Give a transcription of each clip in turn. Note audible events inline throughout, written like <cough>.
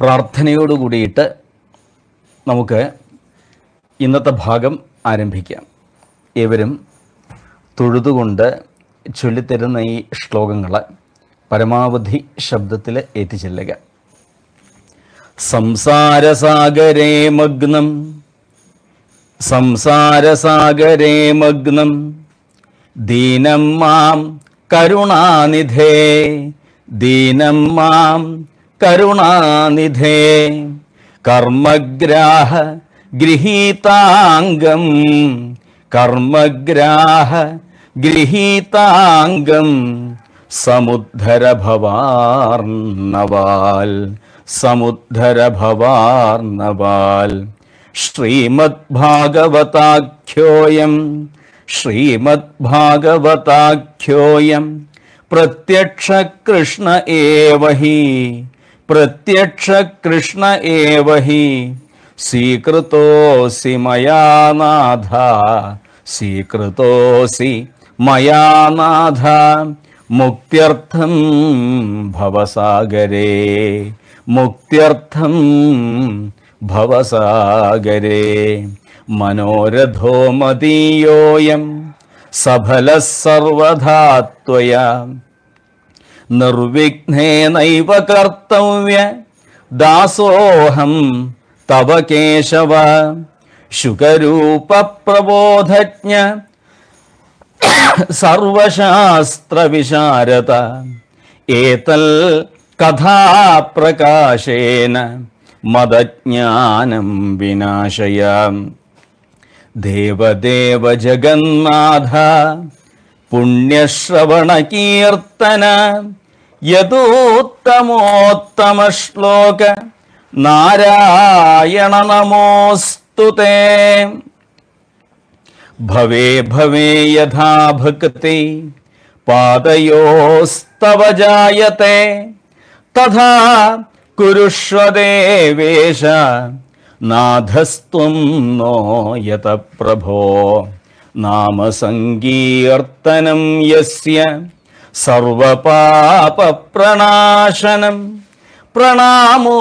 പ്രാർത്ഥനയോട് കൂടിയിട്ട് നമുക്ക് ഇന്നത്തെ ഭാഗം ആരംഭിക്കാം. ഏവരും തൊഴുതുകൊണ്ട് ചൊല്ലിത്തരുന്ന ഈ ശ്ലോകങ്ങൾ പരമാവധി ശബ്ദത്തിൽ എത്തിച്ചെല്ലുക സംസാരസാഗരേ മഗ്നം സംസാരസാഗരേ മഗ്നം ദീനം മാം കരുണാനിധേ ദീനം മാം കരുണാനിധേ കർമ്മഗ്രാഹ ഗൃഹീതാംഗം കർമ്മഗ്രാഹ ഗൃഹീതാംഗം സമുദ്ധര ഭവാർണവാൽ സമുദ്ധര ഭവാർണവാൽ ശ്രീമദ്ഭാഗവതാഖ്യോയം ശ്രീമദ്ഭാഗവതാഖ്യോയം പ്രത്യക്ഷ കൃഷ്ണ ഏവ प्रत्यक्षकृष्ण एव हि। स्वीकृतोऽसि मया नाथ। स्वीकृतोऽसि मया नाथ। मुक्त्यर्थं भवसागरे। मुक्त्यर्थं भवसागरे। मनोरथो मदीयोऽयं सफलः सर्वधा त्वया। നിർവിഘ്നേനൈവ കർത്തവ്യ. ദാസോഹം തവ കേശവ. ശുഗരൂപ പ്രബോധജ്ഞ സർവശാസ്ത്രവിശാരത ഏതൽ കഥാപ്രകാശേന മതജ്ഞാനം വിനാശയ. ദേവദേവ ജഗന്നാഥ പുണ്യശ്രവണകീർത്തന യഥോത്തമോത്തമ ശ്ലോക നാരായണ നമോസ്തു ഭവേ ഭവേ യഥാ ഭക്തി പാദയോസ്തവ ജായത്തെ. തഥാ കുരുഷ്വദേവേശ നാഥസ്ത്വം നോയത പ്രഭോ. നാമസങ്കീർത്തനം യസ്യ സർവപാപപ്രണാശനം. പ്രണാമോ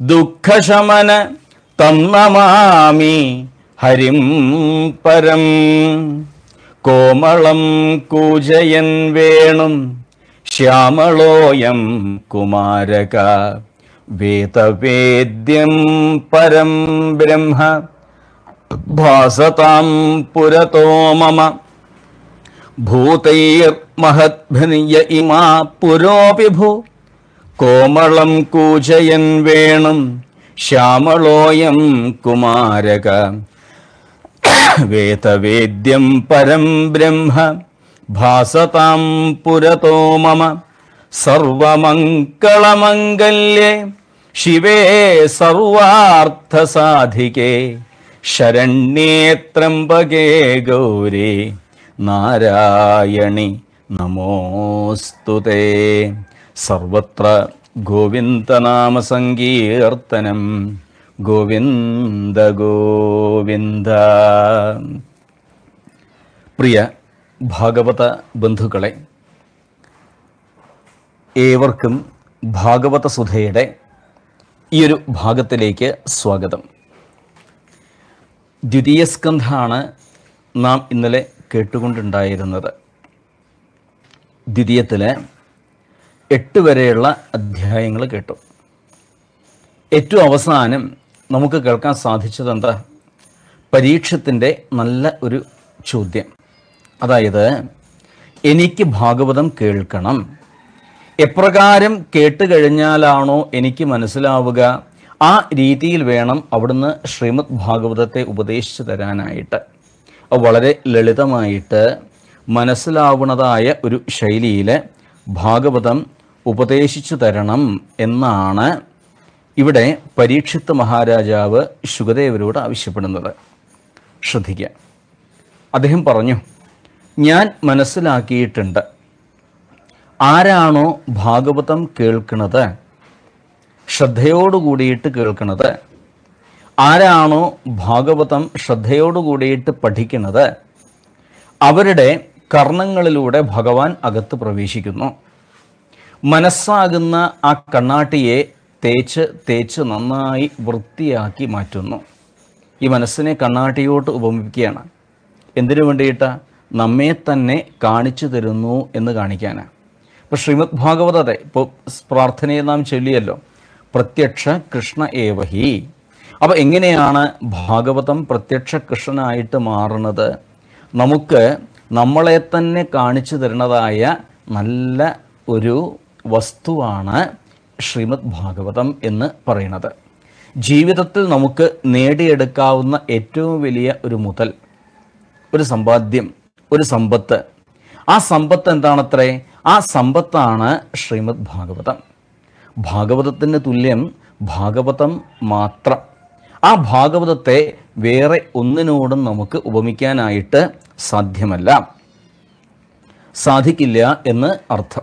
ദുഃഖശമന തം നമാമി ഹരിം പരം. കോമളം കൂജയൻ വേണും ശ്യാമളോയം കുമാരക. വേദവേദ്യം പരം ബ്രഹ്മ. ഭാസതാം പുരതോ മമ ഭൂതൈർമഹദ്ഭിനിയ ഇമാ പുരോപി ഭൂ കോമളം കൂജയൻ വേണം ശ്യാമളോയം കുമാരക വേദവേദ്യം പരം ബ്രഹ്മ ഭാസതാം പുരതോ മമ സർവമംഗളമംഗല്യേ ശിവേ സർവാർത്ഥസാധികേ ശരണ്യേ ത്രംബകേ ഗൗരി നാരായണി നമോസ്തുതേ. സർവത്ര ഗോവിന്ദനാമസങ്കീർത്തനം ഗോവിന്ദ ഗോവിന്ദ. പ്രിയ ഭാഗവത ബന്ധുക്കളെ ഏവർക്കും ഭാഗവത സുധയുടെ ഈ ഒരു ഭാഗത്തിലേക്ക് സ്വാഗതം. ദ്വിതീയ സ്കന്ധമാണ് നാം ഇന്നലെ കേട്ടുകൊണ്ടുണ്ടായിരുന്നത്. ദ്വിതീയത്തിലെ എട്ട് വരെയുള്ള അധ്യായങ്ങൾ കേട്ടു. ഏറ്റവും അവസാനം നമുക്ക് കേൾക്കാൻ സാധിച്ചത് എന്താ പരീക്ഷത്തിന്റെ നല്ല ഒരു ചോദ്യം. അതായത് എനിക്ക് ഭാഗവതം കേൾക്കണം. എപ്രകാരം കേട്ട് കഴിഞ്ഞാലാണോ എനിക്ക് മനസ്സിലാവുക? ആ രീതിയിൽ വേണം അവിടുന്ന് ശ്രീമദ് ഭാഗവതത്തെ ഉപദേശിച്ചു തരാനായിട്ട്. വളരെ ലളിതമായിട്ട് മനസ്സിലാവുന്നതായ ഒരു ശൈലിയിൽ ഭാഗവതം ഉപദേശിച്ചു തരണം എന്നാണ് ഇവിടെ പരീക്ഷിത്ത് മഹാരാജാവ് ശുഗദേവരോട് ആവശ്യപ്പെടുന്നത്. ശ്രദ്ധിക്കുക. അദ്ദേഹം പറഞ്ഞു ഞാൻ മനസ്സിലാക്കിയിട്ടുണ്ട്. ആരാണോ ഭാഗവതം കേൾക്കുന്നത് ശ്രദ്ധയോടു കൂടിയിട്ട് കേൾക്കുന്നത് ആരാണോ ഭാഗവതം ശ്രദ്ധയോടു കൂടിയിട്ട് പഠിക്കുന്നത് അവരുടെ കർണങ്ങളിലൂടെ ഭഗവാൻ അകത്ത് പ്രവേശിക്കുന്നു. മനസ്സാകുന്ന ആ കണ്ണാട്ടിയെ തേച്ച് തേച്ച് നന്നായി വൃത്തിയാക്കി മാറ്റുന്നു. ഈ മനസ്സിനെ കണ്ണാട്ടിയോട്ട് ഉപമിക്കുകയാണ് എന്തിനു വേണ്ടിയിട്ട്? നമ്മെ തന്നെ കാണിച്ചു തരുന്നു എന്ന് കാണിക്കാനാണ് ഇപ്പോൾ ശ്രീമദ് ഭാഗവതത്തെ ഇപ്പോൾ പ്രാർത്ഥനയെ നാം ചൊല്ലിയല്ലോ. പ്രത്യക്ഷ കൃഷ്ണ ഏവഹി അപ്പോൾ എങ്ങനെയാണ് ഭാഗവതം പ്രത്യക്ഷ കൃഷ്ണനായിട്ട് മാറുന്നത്? നമുക്ക് നമ്മളെ തന്നെ കാണിച്ചു തരുന്നതായ നല്ല ഒരു വസ്തുവാണ് ശ്രീമദ് ഭാഗവതം എന്ന് പറയുന്നത്. ജീവിതത്തിൽ നമുക്ക് നേടിയെടുക്കാവുന്ന ഏറ്റവും വലിയ ഒരു മുതൽ ഒരു സമ്പാദ്യം ഒരു സമ്പത്ത്. ആ സമ്പത്ത് എന്താണത്രേ? ആ സമ്പത്താണ് ശ്രീമദ് ഭാഗവതം. ഭാഗവതത്തിന് തുല്യം ഭാഗവതം മാത്രം. ആ ഭാഗവതത്തെ വേറെ ഒന്നിനോടും നമുക്ക് ഉപമിക്കാനായിട്ട് സാധ്യമല്ല. സാധിക്കില്ല എന്ന് അർത്ഥം.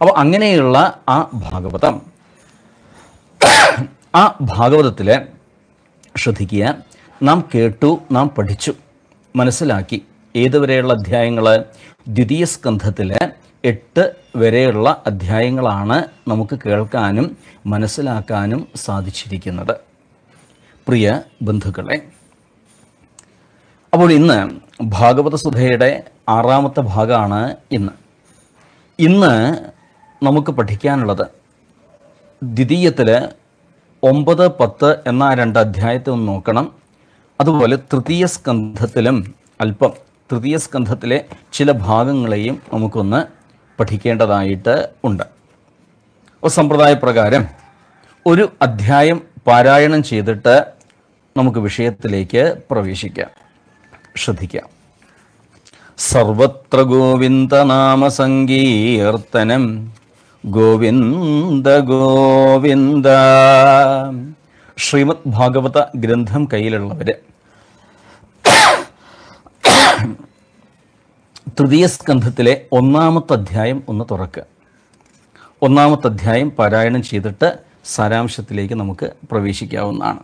അപ്പോൾ അങ്ങനെയുള്ള ആ ഭാഗവതം. ആ ഭാഗവതത്തിൽ ശ്രദ്ധിക്കുക. നാം കേട്ടു നാം പഠിച്ചു മനസ്സിലാക്കി. ഏതുവരെയുള്ള അധ്യായങ്ങൾ ദ്വിതീയ സ്കന്ധത്തിൽ എട്ട് വരെയുള്ള അധ്യായങ്ങളാണ് നമുക്ക് കേൾക്കാനും മനസ്സിലാക്കാനും സാധിച്ചിരിക്കുന്നത്. പ്രിയ ബന്ധുക്കളെ അപ്പോൾ ഇന്ന് ഭാഗവത സുധയുടെ ആറാമത്തെ ഭാഗമാണ് ഇന്ന്. ഇന്ന് നമുക്ക് പഠിക്കാനുള്ളത് ദ്വിതീയത്തിൽ ഒമ്പത് പത്ത് എന്ന രണ്ട് അധ്യായത്തെ ഒന്ന് നോക്കണം. അതുപോലെ തൃതീയ സ്കന്ധത്തിലും അല്പം തൃതീയ സ്കന്ധത്തിലെ ചില ഭാഗങ്ങളെയും നമുക്കൊന്ന് പഠിക്കേണ്ടതായിട്ട് ഉണ്ട്. അപ്പോൾ സമ്പ്രദായ പ്രകാരം ഒരു അധ്യായം പാരായണം ചെയ്തിട്ട് നമുക്ക് വിഷയത്തിലേക്ക് പ്രവേശിക്കാം. ശ്രദ്ധിക്കാം. സർവത്ര ഗോവിന്ദനാമ സങ്കീർത്തനം ഗോവിന്ദ ഗോവിന്ദ. ശ്രീമദ് ഭാഗവത ഗ്രന്ഥം കയ്യിലുള്ളവര് തൃതീയ സ്കന്ധത്തിലെ ഒന്നാമത്തെ അധ്യായം ഒന്ന് തുറക്കുക ഒന്നാമത്തെ അധ്യായം പാരായണം ചെയ്തിട്ട് സാരാംശത്തിലേക്ക് നമുക്ക് പ്രവേശിക്കാവുന്നതാണ്.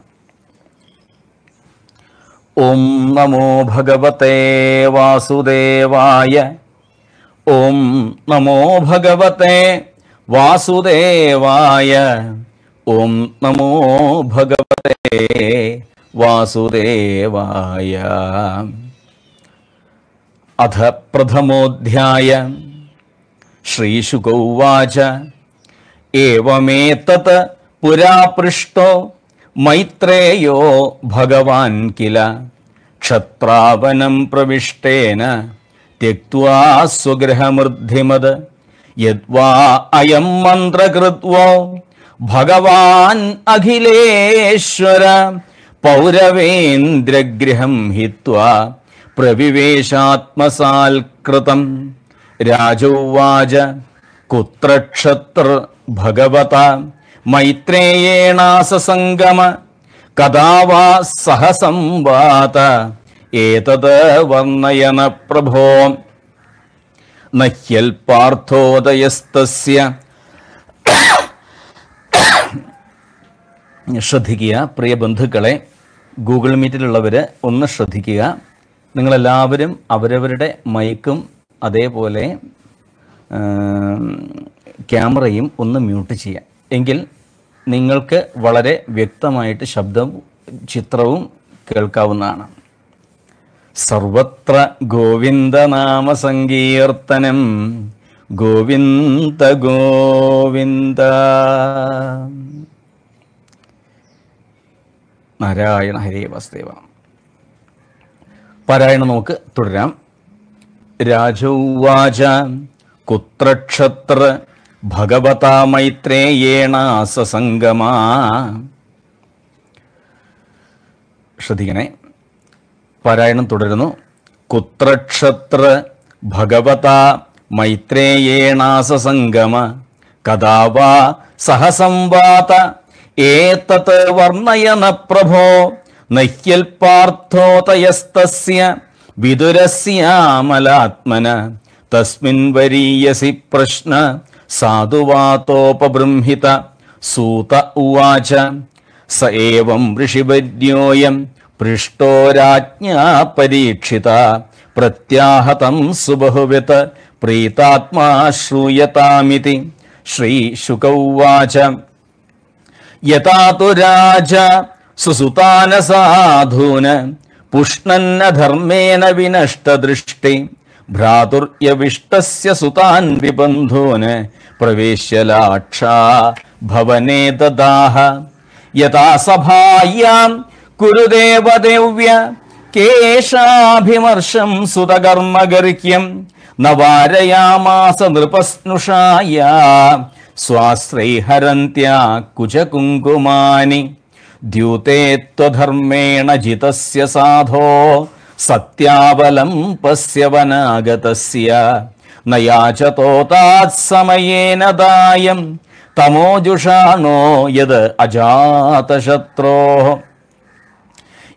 ഓം നമോ ഭഗവതേ വാസുദേവായ ഓം നമോ ഭഗവതേ വാസുദേവായ ഓം നമോ ഭഗവതേ വാസുദേവായ. അഥ പ്രഥമോധ്യായ. ശ്രീശുഗൗവാച ഏവമേതത് പുരാപൃഷ്ടോ മൈത്രേയോ ഭഗവാൻ കില. ക്ഷത്രാവനം പ്രവിഷ്ടേന തെക്വാ സ്വഗൃഹമൃദ്ധിമത്. യദ്വാ അയം മന്ത്രകൃത്വോ ഭഗവാൻ അഖിലേശ്വര. പൗരവേന്ദ്രഗൃഹം ഹിത്വാ പ്രവിവേശാത്മസാൽകൃതം. രാജോവാച കുത്രക്ഷത്ര ഭഗവത മൈത്രേയേണാസംഗമ കഥാവാ സഹസംവാത ഏതത് വർണയന പ്രഭോ നഹ്യൽ പാർത്ഥോദയസ്തസ്യ ശ്രദ്ധിക്കുക പ്രിയ ബന്ധുക്കളെ ഗൂഗിൾ മീറ്റിലുള്ളവർ ഒന്ന് ശ്രദ്ധിക്കുക. നിങ്ങളെല്ലാവരും അവരവരുടെ മൈക്കും അതേപോലെ ക്യാമറയും ഒന്ന് മ്യൂട്ട് ചെയ്യാം എങ്കിൽ നിങ്ങൾക്ക് വളരെ വ്യക്തമായിട്ട് ശബ്ദവും ചിത്രവും കേൾക്കാവുന്നതാണ്. സർവത്ര ഗോവിന്ദനാമ സങ്കീർത്തനം. ഗോവിന്ദ ഗോവിന്ദ. നാരായണ ഹരേ വസുദേവ. പാരായണം നമുക്ക് തുടരാം. രാജൗവാച കുത്രക്ഷത്ര ഭഗവതാ മൈത്രേയേണ സസംഗമാ. ശ്രദ്ധിക്കണേ. പാരായണം തുടരുന്നു. കുത്രക്ഷത്ര ഭഗവതാ മൈത്രേയേണാസസംഗമ കഥാ വാ സഹസംവാത. ഏതത് വർണയന പ്രഭോ നഹ്യൽപാർത്ഥോതയസ്തസ്യ വിതുരസ്യാമലാത്മന. തസ്മിൻ വരീയസി പ്രശ്ന സാധുവാതോപബൃംഹിത. സൂത ഉവാച. സ ഏവം ഋഷിവര്യോയം പൃഷ്ടോ രാജ്ഞാ പരീക്ഷിത പ്രത്യാഹതം സുബഹുവിത് പ്രീതാത്മാ ശ്രൂയതാമിതി. ശ്രീശുകൗവാച യഥാതു രാജ സുസുതാന സാധൂന പുഷ്ണന്ന ധർമ്മേന വിനഷ്ടദൃഷ്ടി ഭ്രാതുര്യവിഷ്ടസ്യ സുതാൻ വിബന്ധൂന് പ്രവേശ്യ ലാക്ഷാ ഭവനേ ദദാഹ യഥാ സഭായാം കുരുദേവദേവ്യ കേശാഭിമർശം സുതകർമ്മഗർഹ്യം നവാരയാമാസ നൃപസ്നുഷായ സ്വാശ്രൈഹരന്ത്യാ കുചകുങ്കുമാനി ദ്യൂതേ ത്വധർമ്മേണ ജിതസ്യ സാധോ സത്യാവലംപസ്യ വനാഗതസ്യ നയാചതോതാത്സമയേന ദായം തമോജുഷാണോ യത് അജാതശത്രോ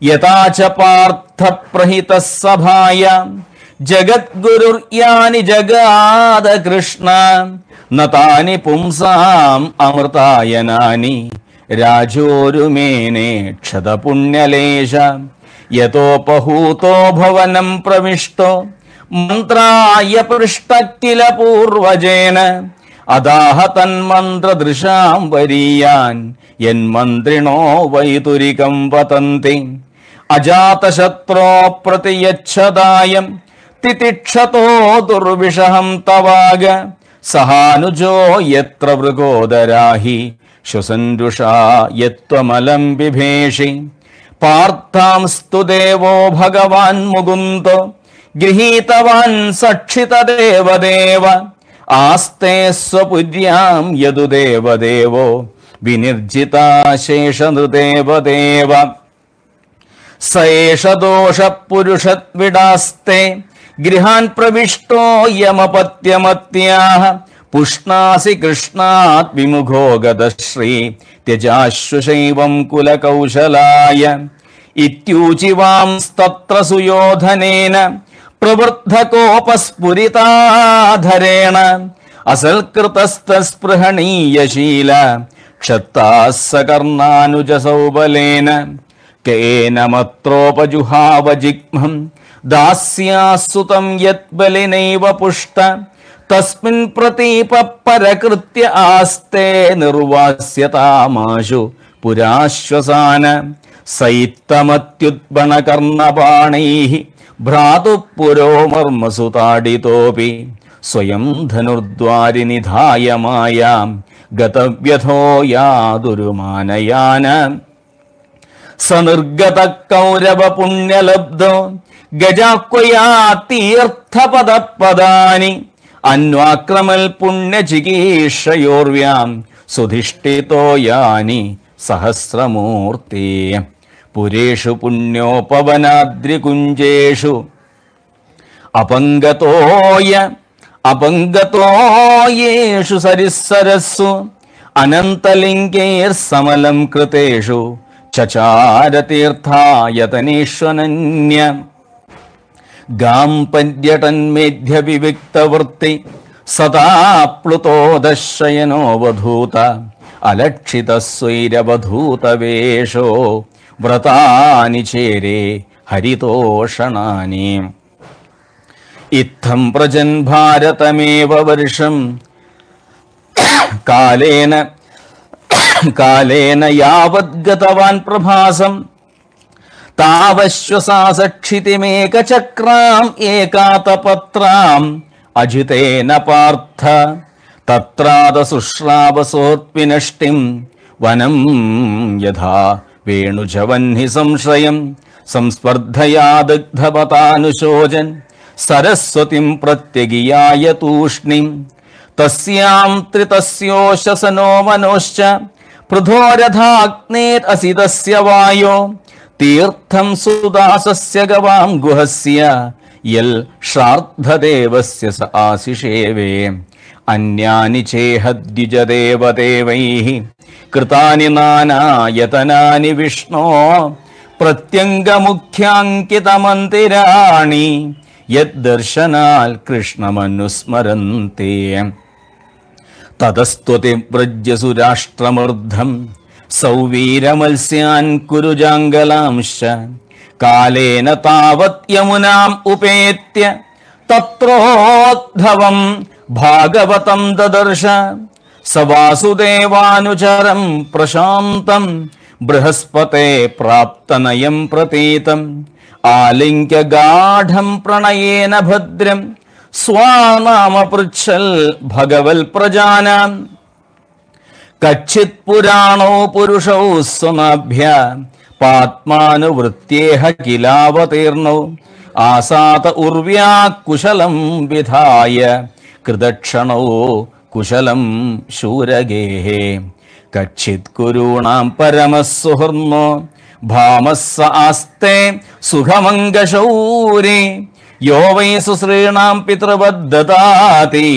യഥാ ച പാർത്ഥപ്രഹിതഃ സഭായാം ജഗദ്ഗുരുർയാനി ജഗാദ കൃഷ്ണ ന താനി പുംസാം അമൃതായനാനി राजोरुमेने क्षतपुण्यलेश यतोपहूतो भवनं प्रविष्टो मन्त्राय पृष्ट किल पूर्वजेन अदाह तन्मन्त्रदृशां वरीयान् यन्मन्त्रिणो वैतुरिकं वतन्ति अजातशत्रो प्रतियच्छदायं तितिक्षतो दुर्विषहं तवाग सहानुजो यत्र मृगोदराहि शुसन्दुषा यत्त्वमलं बिभेषि पार्थांस्तु देवो भगवान् मुकुन्त गृहीतवान् सक्षित देवदेव आस्ते स्वपूज्याम् यदु देवदेवो विनिर्जिता शेषनु स एष दोष गृहान् प्रविष्टो यमपत्यमत्याः पुष्णासि कृष्णात् विमुखो गतश्री त्यजाश्वशैवं कुलकौशलाय। इत्यूचिवांस्तत्र सुयोधनेन प्रवृद्धकोपस्फुरिताधरेण असल्कृतस्तस्पृहणीयशील क्षत्ताः स कर्णानुजसौ बलेन केनमत्रोपजुहावजिह्मम् दास्या सु तम् यत् पुष्ट തസ്മിൻ പ്രതീപ പരകൃത്യ ആസ്തേ നിർവാസ്യതാമാശു. പുരാശ്വസാന സൈത്തമത്യുദ്ബണകർണപാണൈ മർമ്മസു താടിതോപി സ്വയം ധനുർദ്വാരി നിധായമായ ഗതവ്യഥോ യാതൊരു മാനയാന. സനിർഗത കൗരവ പുണ്യലബ്ധോ ഗജാക്വയാ തീർത്ഥപദപദാനി अन्वाक्रमल् पुण्यजिगीर्षयोर्व्याम् सुधिष्ठितो यानि सहस्रमूर्ते पुरेषु पुण्योपवनाद्रिकुञ्जेषु अपङ्गतोय अपङ्गतोयेषु सरिःसरस्सु अनन्तलिङ्गैर्समलं कृतेषु चचारतीर्थायतनिष्वनन्य गां पर्यटन्मेध्यविविक्तवृत्ति सदाप्लुतो दशयनोऽवधूत अलक्षितस्वैरवधूतवेषो व्रतानि चेरे हरितोषणानि इत्थं प्रजन् भारतमेव वर्षम् कालेन कालेन यावद्गतवान् प्रभासम् तावश्वसा सक्षितिमेकचक्राम् एकातपत्राम् अजितेन पार्थ। तत्रादशुश्रावसोऽत्विनष्टिम् वनम् यथा वेणुजवह्नि संश्रयम् संस्पर्धया दग्धवतानुशोचन् सरस्वतीम् प्रत्यगियाय तूष्णीम् तस्याम् त्रितस्योशसनो मनोश्च पृथो तस्य वायो തീർത്ഥം സുദാസസ്യ ഗവാം ഗുഹസ്യ യൽ ശ്രാർദ്ധദേവസ്യ സ ആശിഷേവേ. അന്യാനി ചേഹദ്വിജദേവദേവൈ കൃതാനി നാനായതനാനി വിഷ്ണോ പ്രത്യംഗമുഖ്യാങ്കിതമന്തിരാണി യദ്ദർശനാൽ കൃഷ്ണമനുസ്മരന്തേ. തതസ്ത്വതി വ്രജസുരാഷ്ട്രമർദ്ധം सौवीरमत्स्यान् कुरुजाङ्गलांश्च कालेन तावत् यमुनाम् उपेत्य तत्रोद्धवम् भागवतम् ददर्श। स वासुदेवानुचरम् प्रशान्तम् बृहस्पते प्राप्तनयम् प्रतीतम्। आलिङ्क्य गाढम् प्रणयेन भद्रम्। स्वा नामपृच्छल् भगवल् प्रजानान् കച്ചിത് പുരാണോ പുരുഷോ സ്വനാഭ്യ? പാത്മാനുവൃത്യേഹ കിലാവതീർണോ ആസാത ഉർവ്യാ കുശലം വിധായ. കൃതക്ഷണോ കുശലം ശൂരഗേഹേ കച്ചിത് കുരൂണാം പരമസുഹൃന്നോ. ഭാമസ്സ ആസ്തേ സുഖമംഗശൗരി. യോ വൈ സുശ്രീണാം പിതൃവദ്ദതാതി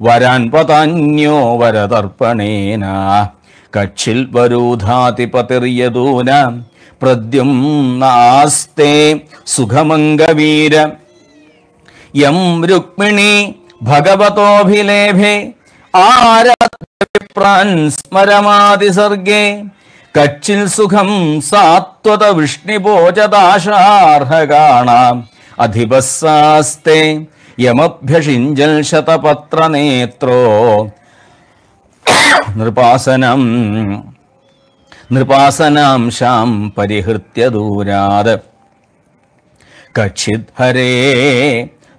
വരാൻ പതന്യോ വരതർപ്പണേന. കക്ഷിൽ വരൂധാതി പ്രദ്യും നാസ്തേ സുഖമംഗവീര. യം രുക്മിണി ഭഗവതോഭിലേഭേ. ആരാപ്രാൻ സ്മരമാതിസർഗേ. കച്ചിൽ സുഖം സാത്വത വൃഷ്ണിപോചദാശാർഹകാണാം അധിപസ്സാസ്തേ യമഭ്യഷിഞ്ചൽ ശതപത്രനേത്രോ നൃപാസനം നൃപാസനാംശാം പരിഹൃത്യ ദൂരാത്. കച്ചിത് ഹരേ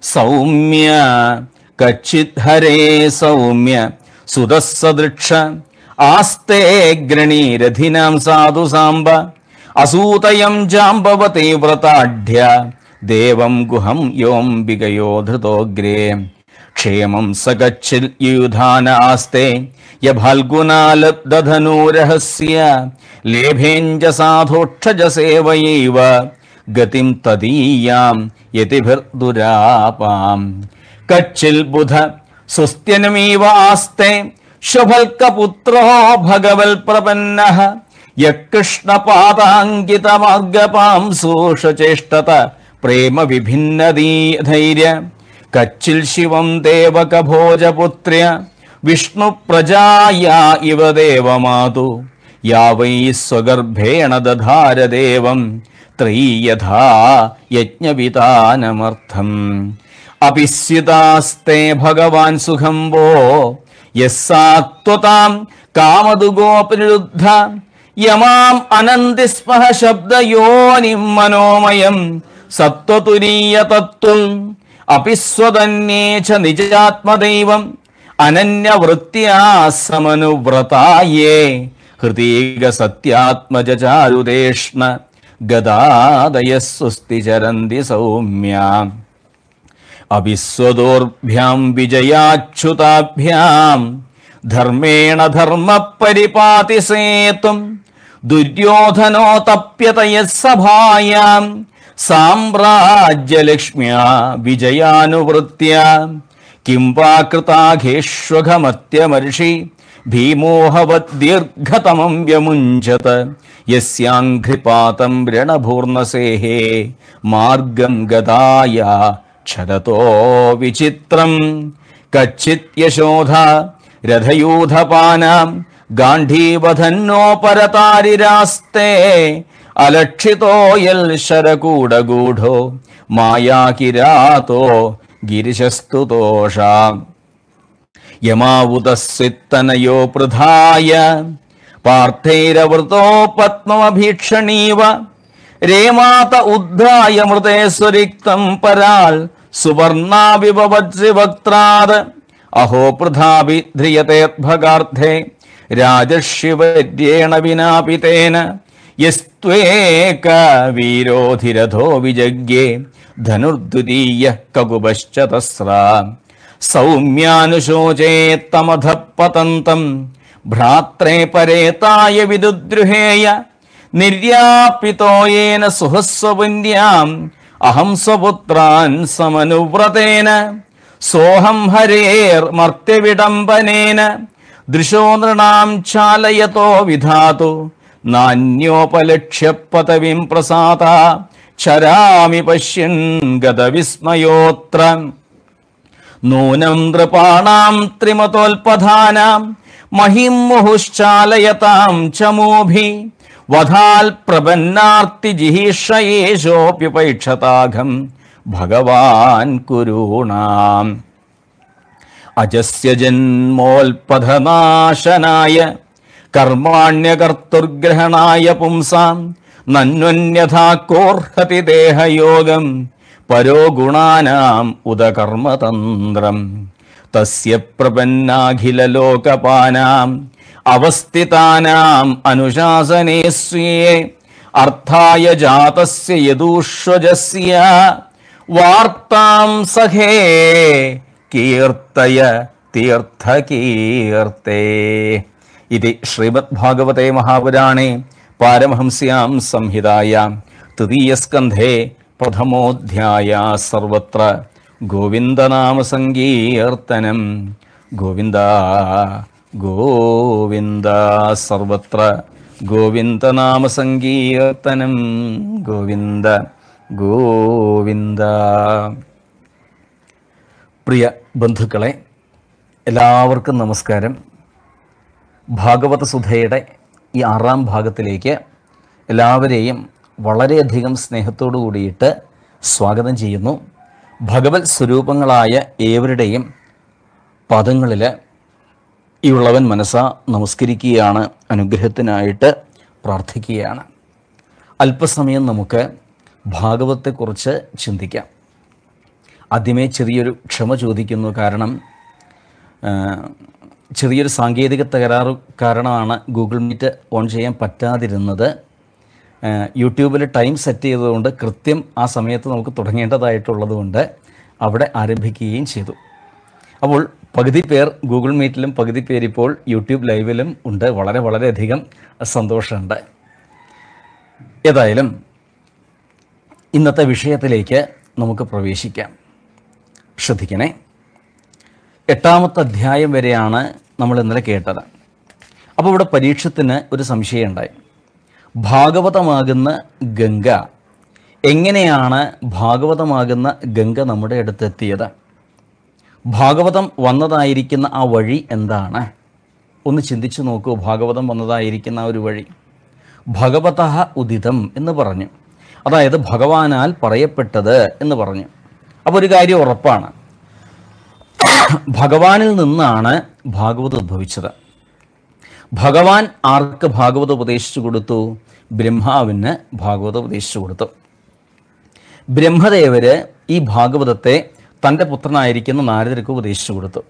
സൗമ്യ കച്ചിത് ഹരേ സൗമ്യ സുതസദൃക്ഷ ആസ്തേ ഗ്രണീരഥിനാം സാധു സാംബ അസൂതയം ജാംബവതേ വ്രതാഢ്യ देवं गुहं योऽम्बिगयो धृतोऽग्रे। क्षेमं स गच्छिल्युधानास्ते युयुधा न आस्ते य लेभेञ्ज साधोक्षज सेवयैव गतिम् यतिभिर्दुरापाम्। कच्चिल् बुध सुस्त्यनमिवास्ते श्वभल्क पुत्रो यः कृष्ण पापाङ्कितमार्गपाम् ഭഗവൽ പ്രപന്ന യകൃഷ്ണപാദാങ്കിതമാർഗപാം സൂഷചേഷ്ടത പ്രേമ വിഭിന്നതീ ധൈര്യ കച്ചിൽ ശിവം ദേവകഭോജപുത്ര്യ വിഷ്ണു പ്രജായാ ഇവ ദേവമാതു. യാവൈ സ്വഗർഭേണ ദധാരദേവം ത്രീയഥാ യജ്ഞവിതാനമർത്ഥം അപിസ്യുതാസ്തേ ഭഗവാൻ സുഖം വോ യസ്സാത്വതാം കാമതുഗോപനിരുദ്ധ യമാം അനന്തിസ്മഹ ശബ്ദയോനിം മനോമയം സത്വതുരീയ തത്വം അപിസ്വതന്യേ ച നിജാത്മദൈവം അനന്യവൃത്യാസമനുവ്രതായേ ഹൃതീക സത്യാത്മജ ചാരുദേഷ്ണ ഗദാദയ സ്വസ്തി ചരന്തി സൗമ്യ. അവിസ്വതോർഭ്യാം വിജയാച്യുതാഭ്യാം ധർമ്മേണ ധർമ്മ പരിപാതി സേതും ദുര്യോധനോ തപ്യതയ साम्राज्यलक्ष्म्या विजयानुवृत्त्या। किं वा कृताघेष्वघमत्यमर्षि घेष्वघमत्यमर्षि व्यमुञ्चत। यस्याङ्घ्रिपातं रणभूर्णसेहे मार्गं गदाय क्षरतो विचित्रं कच्चित्यशोधा रथयूथपानाम् गान्धी वधन्नोपरतारिरास्ते അലക്ഷിതോ യൽ ശരകൂടഗൂഢോ മായാകിരാതോ ഗിരിശസ്തുതോഷാം. യമാവുതസിത്തനയോ പൃഥായ പാർത്ഥൈരവൃതോ പത്മഭീക്ഷണീവ രേമാത ഉദ്ധായ മൃതേ സ്വരിക്തം പരാൽ സുവർണാവിവത്സി വക്ത്രാത് അഹോ പൃഥാപി ധ്രിയതേർഭഗാർത്ഥേ രാജശിവര്യേണ വിനാപിതേന. యస్త్వేక వీరోధిరథో విజజ్ఞే ధనుర్ద్వితీయ కగుబశ్చతస్రా సౌమ్యానుశోచేత్తమధ పతంతం భ్రాత్రే పరేతాయ విదుద్రుహేయ. నిర్యాపితో ఏన సుహస్వపుణ్యాం. అహం స్వపుత్రాన్ సమనువ్రతేన. సోహం హరేర్మర్త్యవిడంబనేన దృశో నృణాం చాలయతో విధాతు. വിധാതു നാന്യോപലക്ഷ്യ പദവിം പ്രസാദ. ചരാമി പശ്യൻ ഗതവിസ്മയോത്ര. നൂനം നൃപാണാം ത്രിമതോൽപധാനാം. മഹിം മുഹുശ്ചാലയതാം ചമോഭി. വധാൽ പ്രപന്നാർത്തി ജിഹീഷയേശോപ്യുപൈക്ഷതാഘം. ഭഗവാൻ കുരൂണാം. അജസ്യ ജന്മോൽപഥനാശനായ കർമാണ്യകർത്തുർഗ്രഹണായ പുംസാം നന്വന്യഥാക്കോർഹതി ദേഹയോഗം പരോ ഗുണാനാം ഉദകർമ്മതന്ത്രം. തസ്യ പ്രപന്നാഖിലലോകപാനാം അവസ്ഥിതാനാം അനുശാസനേസ്വേ അർത്ഥായ ജാതസ്യ യദൂഷ്വജസ്യ. വാർത്താം സഹേ കീർത്തയ തീർത്ഥകീർത്തേ. ഇതി ശ്രീമദ്ഭാഗവതേ മഹാപുരാണേ പാരമഹംസ്യാം സംഹിതായാം തൃതീയസ്കന്ധേ പ്രഥമോധ്യായ സർവത്ര ഗോവിന്ദനാമ ഗോവിന്ദനാമസങ്കീർത്തനം. ഗോവിന്ദ ഗോവിന്ദ സർവത്ര ഗോവിന്ദനാമ ഗോവിന്ദനാമസങ്കീർത്തനം. ഗോവിന്ദ ഗോവിന്ദ. പ്രിയ ബന്ധുക്കളെ എല്ലാവർക്കും നമസ്കാരം. ഭാഗവത സുധയുടെ ഈ ആറാം ഭാഗത്തിലേക്ക് എല്ലാവരെയും വളരെയധികം സ്നേഹത്തോടു കൂടിയിട്ട് സ്വാഗതം ചെയ്യുന്നു. ഭഗവത് സ്വരൂപങ്ങളായ ഏവരുടെയും പദങ്ങളിൽ ഈ ഉള്ളവൻ മനസ്സ നമസ്കരിക്കുകയാണ് അനുഗ്രഹത്തിനായിട്ട് പ്രാർത്ഥിക്കുകയാണ്. അല്പസമയം നമുക്ക് ഭാഗവത്തെക്കുറിച്ച് ചിന്തിക്കാം. ആദ്യമേ ചെറിയൊരു ക്ഷമ ചോദിക്കുന്നു. കാരണം ചെറിയൊരു സാങ്കേതിക തകരാറ് കാരണമാണ് ഗൂഗിൾ മീറ്റ് ഓൺ ചെയ്യാൻ പറ്റാതിരുന്നത്. യൂട്യൂബിൽ ടൈം സെറ്റ് ചെയ്തതുകൊണ്ട് കൃത്യം ആ സമയത്ത് നമുക്ക് തുടങ്ങേണ്ടതായിട്ടുള്ളതുകൊണ്ട് അവിടെ ആരംഭിക്കുകയും ചെയ്തു. അപ്പോൾ പകുതി പേർ ഗൂഗിൾ മീറ്റിലും പകുതി പേരിപ്പോൾ യൂട്യൂബ് ലൈവിലും ഉണ്ട്. വളരെ വളരെയധികം സന്തോഷമുണ്ട്. ഏതായാലും ഇന്നത്തെ വിഷയത്തിലേക്ക് നമുക്ക് പ്രവേശിക്കാം. ശ്രദ്ധിക്കണേ. എട്ടാമത്തെ അധ്യായം വരെയാണ് നമ്മൾ ഇന്നലെ കേട്ടത്. അപ്പോൾ ഇവിടെ പരീക്ഷത്തിന് ഒരു സംശയം ഉണ്ടായി. ഭാഗവതമാകുന്ന ഗംഗ എങ്ങനെയാണ് ഭാഗവതമാകുന്ന ഗംഗ നമ്മുടെ അടുത്തെത്തിയത്? ഭാഗവതം വന്നതായിരിക്കുന്ന ആ വഴി എന്താണ്? ഒന്ന് ചിന്തിച്ചു നോക്കൂ ഭാഗവതം വന്നതായിരിക്കുന്ന ആ ഒരു വഴി. ഭഗവത ഉദിതം എന്ന് പറഞ്ഞു. അതായത് ഭഗവാനാൽ പറയപ്പെട്ടത് എന്ന് പറഞ്ഞു. അപ്പോൾ ഒരു കാര്യം ഉറപ്പാണ്. ഭഗവാനിൽ നിന്നാണ് ഭാഗവത് ഉദ്ഭവിച്ചത്. ഭഗവാൻ ആർക്ക് ഭാഗവത ഉപദേശിച്ചു കൊടുത്തു? ബ്രഹ്മാവിന് ഭാഗവത ഉപദേശിച്ചു കൊടുത്തു. ബ്രഹ്മദേവര് ഈ ഭാഗവതത്തെ തന്റെ പുത്രനായിരിക്കുന്ന നാരദർക്ക് ഉപദേശിച്ചു കൊടുത്തു.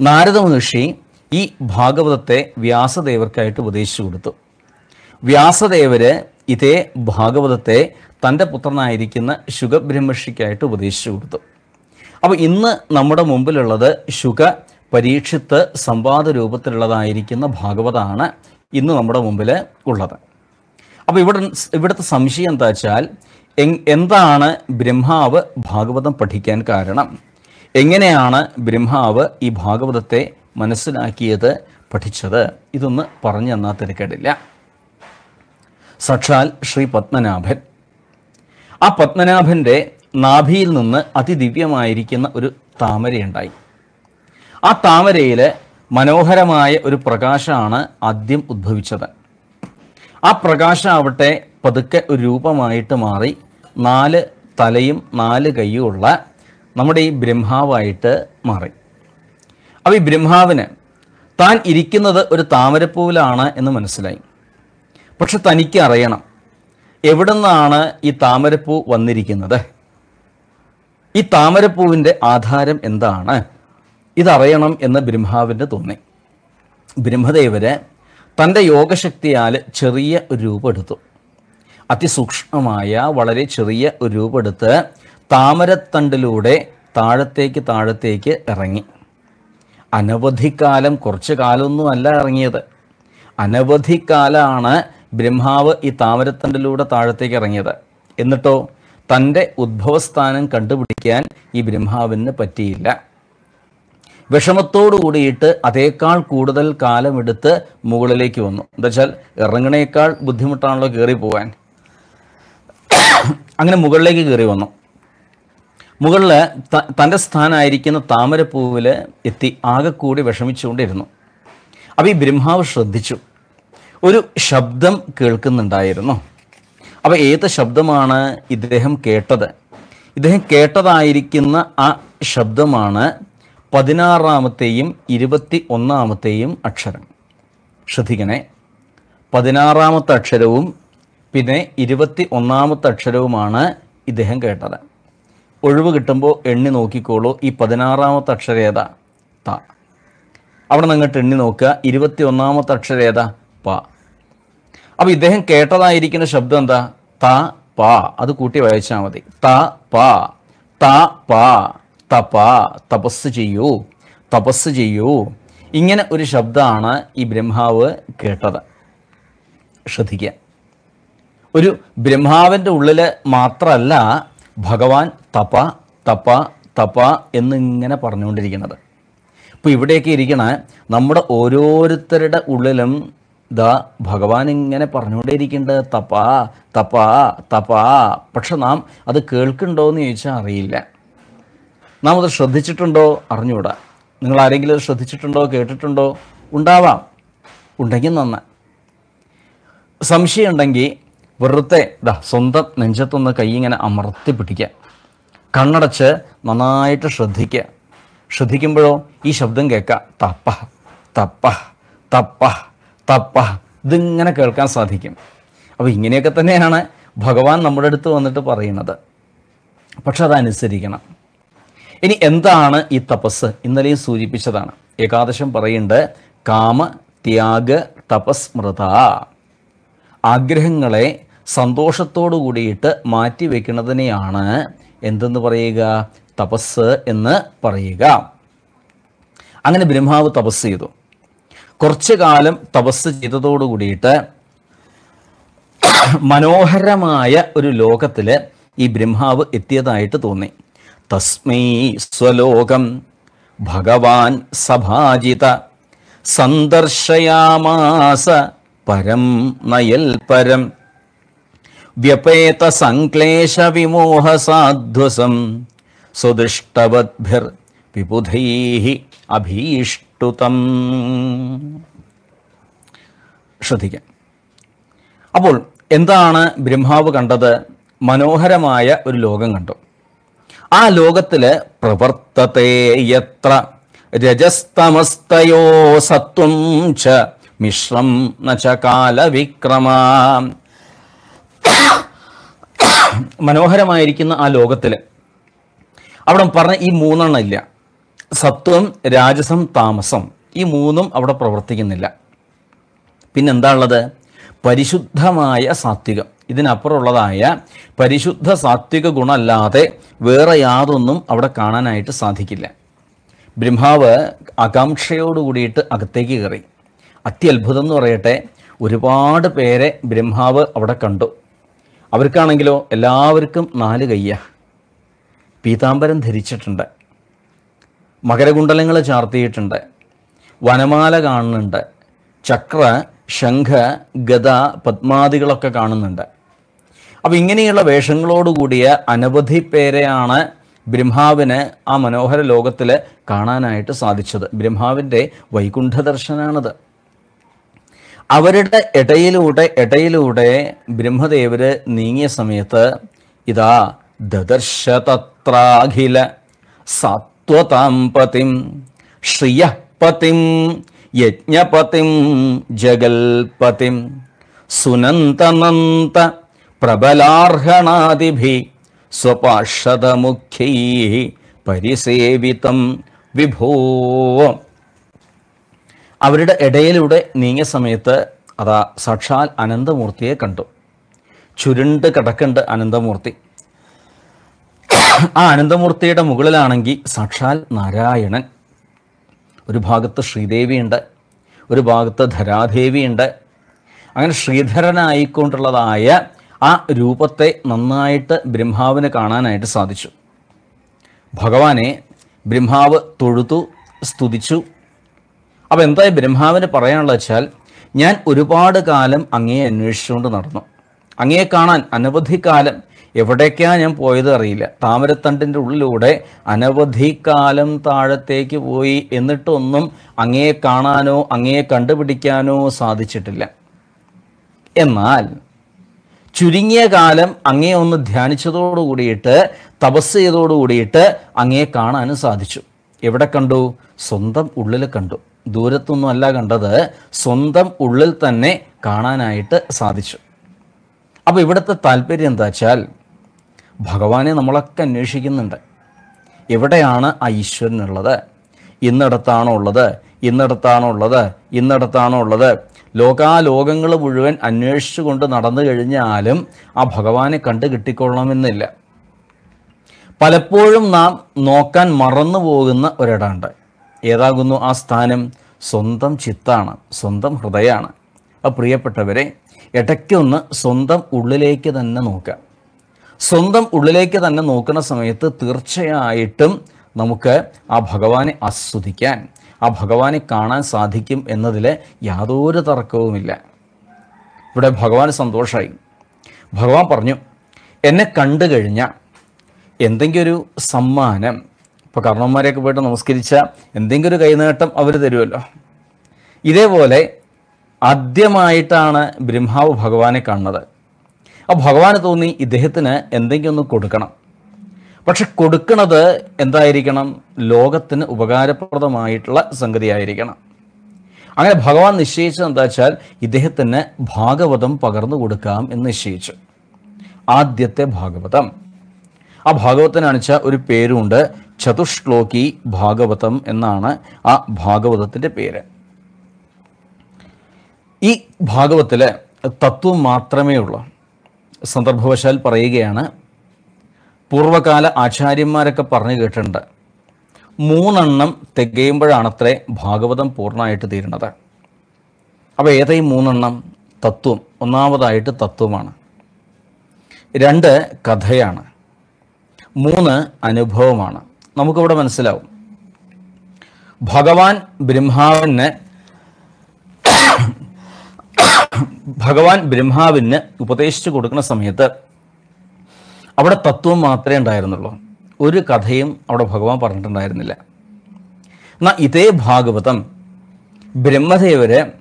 നാരദ മഹർഷി ഈ ഭാഗവതത്തെ വ്യാസദേവർക്കായിട്ട് ഉപദേശിച്ചു കൊടുത്തു. വ്യാസദേവര് ഇതേ ഭാഗവതത്തെ തന്റെ പുത്രനായിരിക്കുന്ന ശുഖബ്രഹ്മർഷിക്കായിട്ട് ഉപദേശിച്ചു കൊടുത്തു. അപ്പോൾ ഇന്ന് നമ്മുടെ മുമ്പിലുള്ളത് ശുക പരീക്ഷിത്ത് സംവാദ രൂപത്തിലുള്ളതായിരിക്കുന്ന ഭാഗവതാണ് ഇന്ന് നമ്മുടെ മുമ്പിൽ ഉള്ളത്. അപ്പോൾ ഇവിടെ ഇവിടുത്തെ സംശയം എന്താ വെച്ചാൽ എന്താണ് ബ്രഹ്മാവ് ഭാഗവതം പഠിക്കാൻ കാരണം? എങ്ങനെയാണ് ബ്രഹ്മാവ് ഈ ഭാഗവതത്തെ മനസ്സിലാക്കിയത് പഠിച്ചത്? ഇതൊന്ന് പറഞ്ഞു തന്നാൽ തിരക്കേടില്ല. സാക്ഷാൽ ശ്രീ പത്മനാഭൻ. ആ പത്മനാഭന്റെ നാഭിയിൽ നിന്ന് അതിദിവ്യമായിരിക്കുന്ന ഒരു താമരയുണ്ടായി. ആ താമരയിൽ മനോഹരമായ ഒരു പ്രകാശമാണ് ആദ്യം ഉദ്ഭവിച്ചത്. ആ പ്രകാശമാവട്ടെ പതുക്കെ ഒരു രൂപമായിട്ട് മാറി നാല് തലയും നാല് കൈയും ഉള്ള നമ്മുടെ ഈ ബ്രഹ്മാവായിട്ട് മാറി. അപ്പോൾ ഈ ബ്രഹ്മാവിന് താൻ ഇരിക്കുന്നത് ഒരു താമരപ്പൂവിലാണ് എന്ന് മനസ്സിലായി. പക്ഷെ തനിക്ക് അറിയണം എവിടെ നിന്നാണ് ഈ താമരപ്പൂ വന്നിരിക്കുന്നത്? ഈ താമരപ്പൂവിന്റെ ആധാരം എന്താണ്? ഇതറിയണം എന്ന് ബ്രഹ്മാവിന്റെ തോന്നി ബ്രഹ്മദേവര് തന്റെ യോഗശക്തിയാൽ ചെറിയ ഒരു രൂപം എടുത്തു അതിസൂക്ഷ്മമായ വളരെ ചെറിയ ഒരു രൂപം എടുത്ത് താമരത്തണ്ടിലൂടെ താഴത്തേക്ക് താഴത്തേക്ക് ഇറങ്ങി. അനവധി കാലം കുറച്ച് കാലമൊന്നുമല്ല ഇറങ്ങിയത്. അനവധി കാലമാണ് ബ്രഹ്മാവ് ഈ താമരത്തണ്ടിലൂടെ താഴത്തേക്ക് ഇറങ്ങിയത്. എന്നിട്ടോ തന്റെ ഉദ്ഭവസ്ഥാനം കണ്ടുപിടിക്കാൻ ഈ ബ്രഹ്മാവിന് പറ്റിയില്ല. വിഷമത്തോടു കൂടിയിട്ട് അതേക്കാൾ കൂടുതൽ കാലമെടുത്ത് മുകളിലേക്ക് വന്നു. എന്താ വെച്ചാൽ ഇറങ്ങണേക്കാൾ ബുദ്ധിമുട്ടാണല്ലോ കയറി പോകാൻ അങ്ങനെ മുകളിലേക്ക് കയറി വന്നു. മുകളിൽ തന്റെ സ്ഥാനമായിരിക്കുന്ന താമരപ്പൂവിൽ എത്തി ആകെ കൂടി വിഷമിച്ചുകൊണ്ടിരുന്നു. അപ്പോൾ ഈ ബ്രഹ്മാവ് ശ്രദ്ധിച്ചു. ഒരു ശബ്ദം കേൾക്കുന്നുണ്ടായിരുന്നു. അപ്പോൾ ഏത് ശബ്ദമാണ് ഇദ്ദേഹം കേട്ടത്? ഇദ്ദേഹം കേട്ടതായിരിക്കുന്ന ആ ശബ്ദമാണ് പതിനാറാമത്തെയും ഇരുപത്തി ഒന്നാമത്തെയും അക്ഷരം. ശ്രദ്ധിക്കണേ. പതിനാറാമത്തെ അക്ഷരവും പിന്നെ ഇരുപത്തി ഒന്നാമത്തെ അക്ഷരവുമാണ് ഇദ്ദേഹം കേട്ടത്. ഒഴിവ് കിട്ടുമ്പോൾ എണ്ണി നോക്കിക്കോളൂ. ഈ പതിനാറാമത്തെ അക്ഷരം ഏതാ? ത. അവിടെ നിങ്ങൾ എണ്ണി നോക്കുക. ഇരുപത്തി ഒന്നാമത്തെ അക്ഷരം ഏതാ? പ. അപ്പോൾ ഇദ്ദേഹം കേട്ടതായിരിക്കുന്ന ശബ്ദം എന്താ? ത പാ. അത് കൂട്ടി വായിച്ചാൽ മതി. ത പാ. ത പ. തപ തപസ് ചെയ്യൂ. തപസ് ചെയ്യൂ. ഇങ്ങനെ ഒരു ശബ്ദമാണ് ഈ ബ്രഹ്മാവ് കേട്ടത്. ശ്രദ്ധിക്കുക. ഒരു ബ്രഹ്മാവിന്റെ ഉള്ളിൽ മാത്രമല്ല ഭഗവാൻ തപ തപ തപ എന്നിങ്ങനെ പറഞ്ഞുകൊണ്ടിരിക്കുന്നത്. ഇപ്പോൾ ഇവിടെയൊക്കെ ഇരിക്കണ നമ്മുടെ ഓരോരുത്തരുടെ ഉള്ളിലും ദാ ഭഗവാൻ ഇങ്ങനെ പറഞ്ഞുകൊണ്ടേയിരിക്കേണ്ടത് തപാ തപാ തപാ പക്ഷെ നാം അത് കേൾക്കുന്നുണ്ടോ എന്ന് ചോദിച്ചാൽ അറിയില്ല. നാം അത് ശ്രദ്ധിച്ചിട്ടുണ്ടോ? അറിഞ്ഞുകൂടാ. നിങ്ങൾ ആരെങ്കിലും അത് ശ്രദ്ധിച്ചിട്ടുണ്ടോ? കേട്ടിട്ടുണ്ടോ? ഉണ്ടാവാം. ഉണ്ടെങ്കിൽ നന്ന. സംശയം ഉണ്ടെങ്കിൽ വെറുതെ ദാ സ്വന്തം നെഞ്ചത്തൊന്ന് കൈ ഇങ്ങനെ അമർത്തി പിടിക്കുക. കണ്ണടച്ച് നന്നായിട്ട് ശ്രദ്ധിക്കുക. ശ്രദ്ധിക്കുമ്പോഴോ ഈ ശബ്ദം കേൾക്കാം. തപ്പ തപ്പ തപ്പ. തപ്പ. ഇതിങ്ങനെ കേൾക്കാൻ സാധിക്കും. അപ്പോൾ ഇങ്ങനെയൊക്കെ തന്നെയാണ് ഭഗവാൻ നമ്മുടെ അടുത്ത് വന്നിട്ട് പറയുന്നത്. പക്ഷെ അതനുസരിക്കണം. ഇനി എന്താണ് ഈ തപസ്? ഇന്നലെയും സൂചിപ്പിച്ചതാണ്. ഏകാദശം പറയുന്നുണ്ട് കാമ ത്യാഗ തപസ്മൃത. ആഗ്രഹങ്ങളെ സന്തോഷത്തോടു കൂടിയിട്ട് മാറ്റി വയ്ക്കുന്നതിനെയാണ് എന്തെന്ന് പറയുക? തപസ് എന്ന് പറയുക. അങ്ങനെ ബ്രഹ്മാവ് തപസ് ചെയ്തു. കുറച്ചു കാലം തപസ് ചെയ്തതോടു കൂടിയിട്ട് മനോഹരമായ ഒരു ലോകത്തിൽ ഈ ബ്രഹ്മാവ് എത്തിയതായിട്ട് തോന്നി. തസ്മൈ സ്വലോകം. ഭഗവാൻ സഭാജിത. സന്ദർശയാമാസ പരം നയൽ പരം. വ്യപേത സംക്ലേശ വിമോഹ സാധ്വസം. സ്വദൃഷ്ടവദ്ഭിർ വിബുധൈ അഭീഷ്ടുതം ശ്രദ്ധിക്കാം. അപ്പോൾ എന്താണ് ബ്രഹ്മാവ് കണ്ടത്? മനോഹരമായ ഒരു ലോകം കണ്ടു. ആ ലോകത്തിൽ പ്രവർത്തത്തെ യത്ര. രജസ്തമസ്തയോ സത്വം ച മിശ്രം നച്ച കാലവിക്രമ. മനോഹരമായിരിക്കുന്ന ആ ലോകത്തിൽ അവിടെ പറഞ്ഞ ഈ മൂന്നെണ്ണം ഇല്ല. സത്വം രാജസം താമസം ഈ മൂന്നും അവിടെ പ്രവർത്തിക്കുന്നില്ല. പിന്നെന്താ ഉള്ളത് പരിശുദ്ധമായ സാത്വികം. ഇതിനപ്പുറമുള്ളതായ പരിശുദ്ധ സാത്വിക ഗുണമല്ലാതെ വേറെ യാതൊന്നും അവിടെ കാണാനായിട്ട് സാധിക്കില്ല. ബ്രഹ്മാവ് ആകാംക്ഷയോട് കൂടിയിട്ട് അകത്തേക്ക് കയറി. അത്യത്ഭുതം എന്ന് പറയട്ടെ ഒരുപാട് പേരെ ബ്രഹ്മാവ് അവിടെ കണ്ടു. അവർക്കാണെങ്കിലോ എല്ലാവർക്കും നാല് കയ്യ. പീതാംബരം ധരിച്ചിട്ടുണ്ട്. മകരകുണ്ടലങ്ങൾ ചാർത്തിയിട്ടുണ്ട്. വനമാല കാണുന്നുണ്ട്. ചക്ര ശംഖ ഗത പത്മാദികളൊക്കെ കാണുന്നുണ്ട്. അപ്പം ഇങ്ങനെയുള്ള വേഷങ്ങളോടുകൂടിയ അനവധി പേരെയാണ് ബ്രഹ്മാവിന് ആ മനോഹര ലോകത്തിൽ കാണാനായിട്ട് സാധിച്ചത്. ബ്രഹ്മാവിന്റെ വൈകുണ്ഠ ദർശനമാണത് അവരുടെ ഇടയിലൂടെ ഇടയിലൂടെ ബ്രഹ്മദേവര് നീങ്ങിയ സമയത്ത് ഇതാ ദദർശ തത്രാഖില സത്വതാം പതിം ശ്രിയപതിം യജ്ഞപതിം ജഗൽപതിം. സുനന്തനന്ത പ്രബലാർഹണാദിഭി സ്വപാർഷദമുഖ്യൈ പരിസേവിതം വിഭോ. അവരുടെ ഇടയിലൂടെ നീങ്ങിയ സമയത്ത് അതാ സാക്ഷാൽ അനന്തമൂർത്തിയെ കണ്ടു. ചുരുണ്ട് കിടക്കുന്നുണ്ട് അനന്തമൂർത്തി. ആ അനന്തമൂർത്തിയുടെ മുകളിലാണെങ്കിൽ സാക്ഷാൽ നാരായണൻ. ഒരു ഭാഗത്ത് ശ്രീദേവിയുണ്ട് ഒരു ഭാഗത്ത് ധരാദേവിയുണ്ട്. അങ്ങനെ ശ്രീധരനായിക്കൊണ്ടുള്ളതായ ആ രൂപത്തെ നന്നായിട്ട് ബ്രഹ്മാവിന് കാണാനായിട്ട് സാധിച്ചു. ഭഗവാനെ ബ്രഹ്മാവ് തൊഴുതു സ്തുതിച്ചു. അപ്പോൾ എന്തായി ബ്രഹ്മാവിന് പറയാനുള്ള വെച്ചാൽ ഞാൻ ഒരുപാട് കാലം അങ്ങേ അന്വേഷിച്ചുകൊണ്ട് നടന്നു. അങ്ങയെ കാണാൻ അനവധി കാലം. എവിടേക്കാ ഞാൻ പോയത് അറിയില്ല. താമരത്തണ്ടിന്റെ ഉള്ളിലൂടെ അനവധി കാലം താഴത്തേക്ക് പോയി എന്നിട്ടൊന്നും അങ്ങയെ കാണാനോ അങ്ങയെ കണ്ടുപിടിക്കാനോ സാധിച്ചിട്ടില്ല. എന്നാൽ ചുരുങ്ങിയ കാലം അങ്ങയെ ഒന്ന് ധ്യാനിച്ചതോടു കൂടിയിട്ട് തപസ് ചെയ്തോടു കൂടിയിട്ട് അങ്ങയെ കാണാനും സാധിച്ചു. എവിടെ കണ്ടു? സ്വന്തം ഉള്ളിൽ കണ്ടു. ദൂരത്തൊന്നും അല്ല കണ്ടത് സ്വന്തം ഉള്ളിൽ തന്നെ കാണാനായിട്ട് സാധിച്ചു. അപ്പോൾ ഇവിടുത്തെ താല്പര്യം എന്താ വെച്ചാൽ ഭഗവാനെ നമ്മളൊക്കെ അന്വേഷിക്കുന്നുണ്ട്. എവിടെയാണ് ആ ഈശ്വരനുള്ളത്? ഇന്നിടത്താണോ ഉള്ളത്? ഇന്നിടത്താണോ ഉള്ളത്? ഇന്നിടത്താണോ ഉള്ളത്? ലോകാലോകങ്ങൾ മുഴുവൻ അന്വേഷിച്ചു കൊണ്ട് നടന്നു കഴിഞ്ഞാലും ആ ഭഗവാനെ കണ്ടു കിട്ടിക്കൊള്ളണമെന്നില്ല. പലപ്പോഴും നാം നോക്കാൻ മറന്നു പോകുന്ന ഒരിടമുണ്ട്. ഏതാകുന്നു ആ സ്ഥാനം? സ്വന്തം ചിത്താണ് സ്വന്തം ഹൃദയമാണ്. ആ പ്രിയപ്പെട്ടവരെ ഇടയ്ക്കൊന്ന് സ്വന്തം ഉള്ളിലേക്ക് തന്നെ നോക്കാം സ്വന്തം ഉള്ളിലേക്ക് തന്നെ നോക്കുന്ന സമയത്ത് തീർച്ചയായിട്ടും നമുക്ക് ആ ഭഗവാനെ ആസ്വദിക്കാൻ ആ ഭഗവാനെ കാണാൻ സാധിക്കും എന്നതിൽ യാതൊരു തർക്കവുമില്ല. ഇവിടെ ഭഗവാൻ സന്തോഷമായി ഭഗവാൻ പറഞ്ഞു എന്നെ കണ്ടു കഴിഞ്ഞാൽ എന്തെങ്കിലും ഒരു സമ്മാനം ഇപ്പോൾ കർണന്മാരെയൊക്കെ പോയിട്ട് നമസ്കരിച്ച എന്തെങ്കിലും ഒരു കൈനേട്ടം അവർ തരുമല്ലോ ഇതേപോലെ ആദ്യമായിട്ടാണ് ബ്രഹ്മാവ് ഭഗവാനെ കാണുന്നത്. ആ ഭഗവാന് തോന്നി ഇദ്ദേഹത്തിന് എന്തെങ്കിലും ഒന്ന് കൊടുക്കണം. പക്ഷെ കൊടുക്കുന്നത് എന്തായിരിക്കണം? ലോകത്തിന് ഉപകാരപ്രദമായിട്ടുള്ള സംഗതിയായിരിക്കണം. അങ്ങനെ ഭഗവാൻ നിശ്ചയിച്ചത് എന്താ വെച്ചാൽ ഇദ്ദേഹത്തിന് ഭാഗവതം പകർന്നു കൊടുക്കാം എന്ന് നിശ്ചയിച്ചു. ആദ്യത്തെ ഭാഗവതം. ആ ഭാഗവതത്തിന് അണിച്ച ഒരു പേരുണ്ട് ചതുശ്ലോകി ഭാഗവതം എന്നാണ് ആ ഭാഗവതത്തിന്റെ പേര്. ഈ ഭാഗവത്തിലെ തത്വം മാത്രമേ ഉള്ളൂ. സന്ദർഭവശാൽ പറയുകയാണ് പൂർവകാല ആചാര്യന്മാരൊക്കെ പറഞ്ഞു കേട്ടിട്ടുണ്ട് മൂന്നെണ്ണം തികയുമ്പോഴാണത്രേ ഭാഗവതം പൂർണമായിട്ട് തീരുന്നത്. അപ്പോൾ ഏതായി മൂന്നെണ്ണം? തത്വം ഒന്നാമതായിട്ട് തത്വമാണ്. രണ്ട് കഥയാണ്. മൂന്ന് അനുഭവമാണ്. നമുക്കിവിടെ മനസ്സിലാവും. ഭഗവാൻ ബ്രഹ്മാവിന് ഭഗവാൻ ബ്രഹ്മാവിന് ഉപദേശിച്ചു കൊടുക്കുന്ന സമയത്ത് അവിടെ തത്വം മാത്രമേ ഉണ്ടായിരുന്നുള്ളൂ. ഒരു കഥയും അവിടെ ഭഗവാൻ പറഞ്ഞിട്ടുണ്ടായിരുന്നില്ല. എന്നാൽ ഇതേ ഭാഗവതം ബ്രഹ്മദേവര്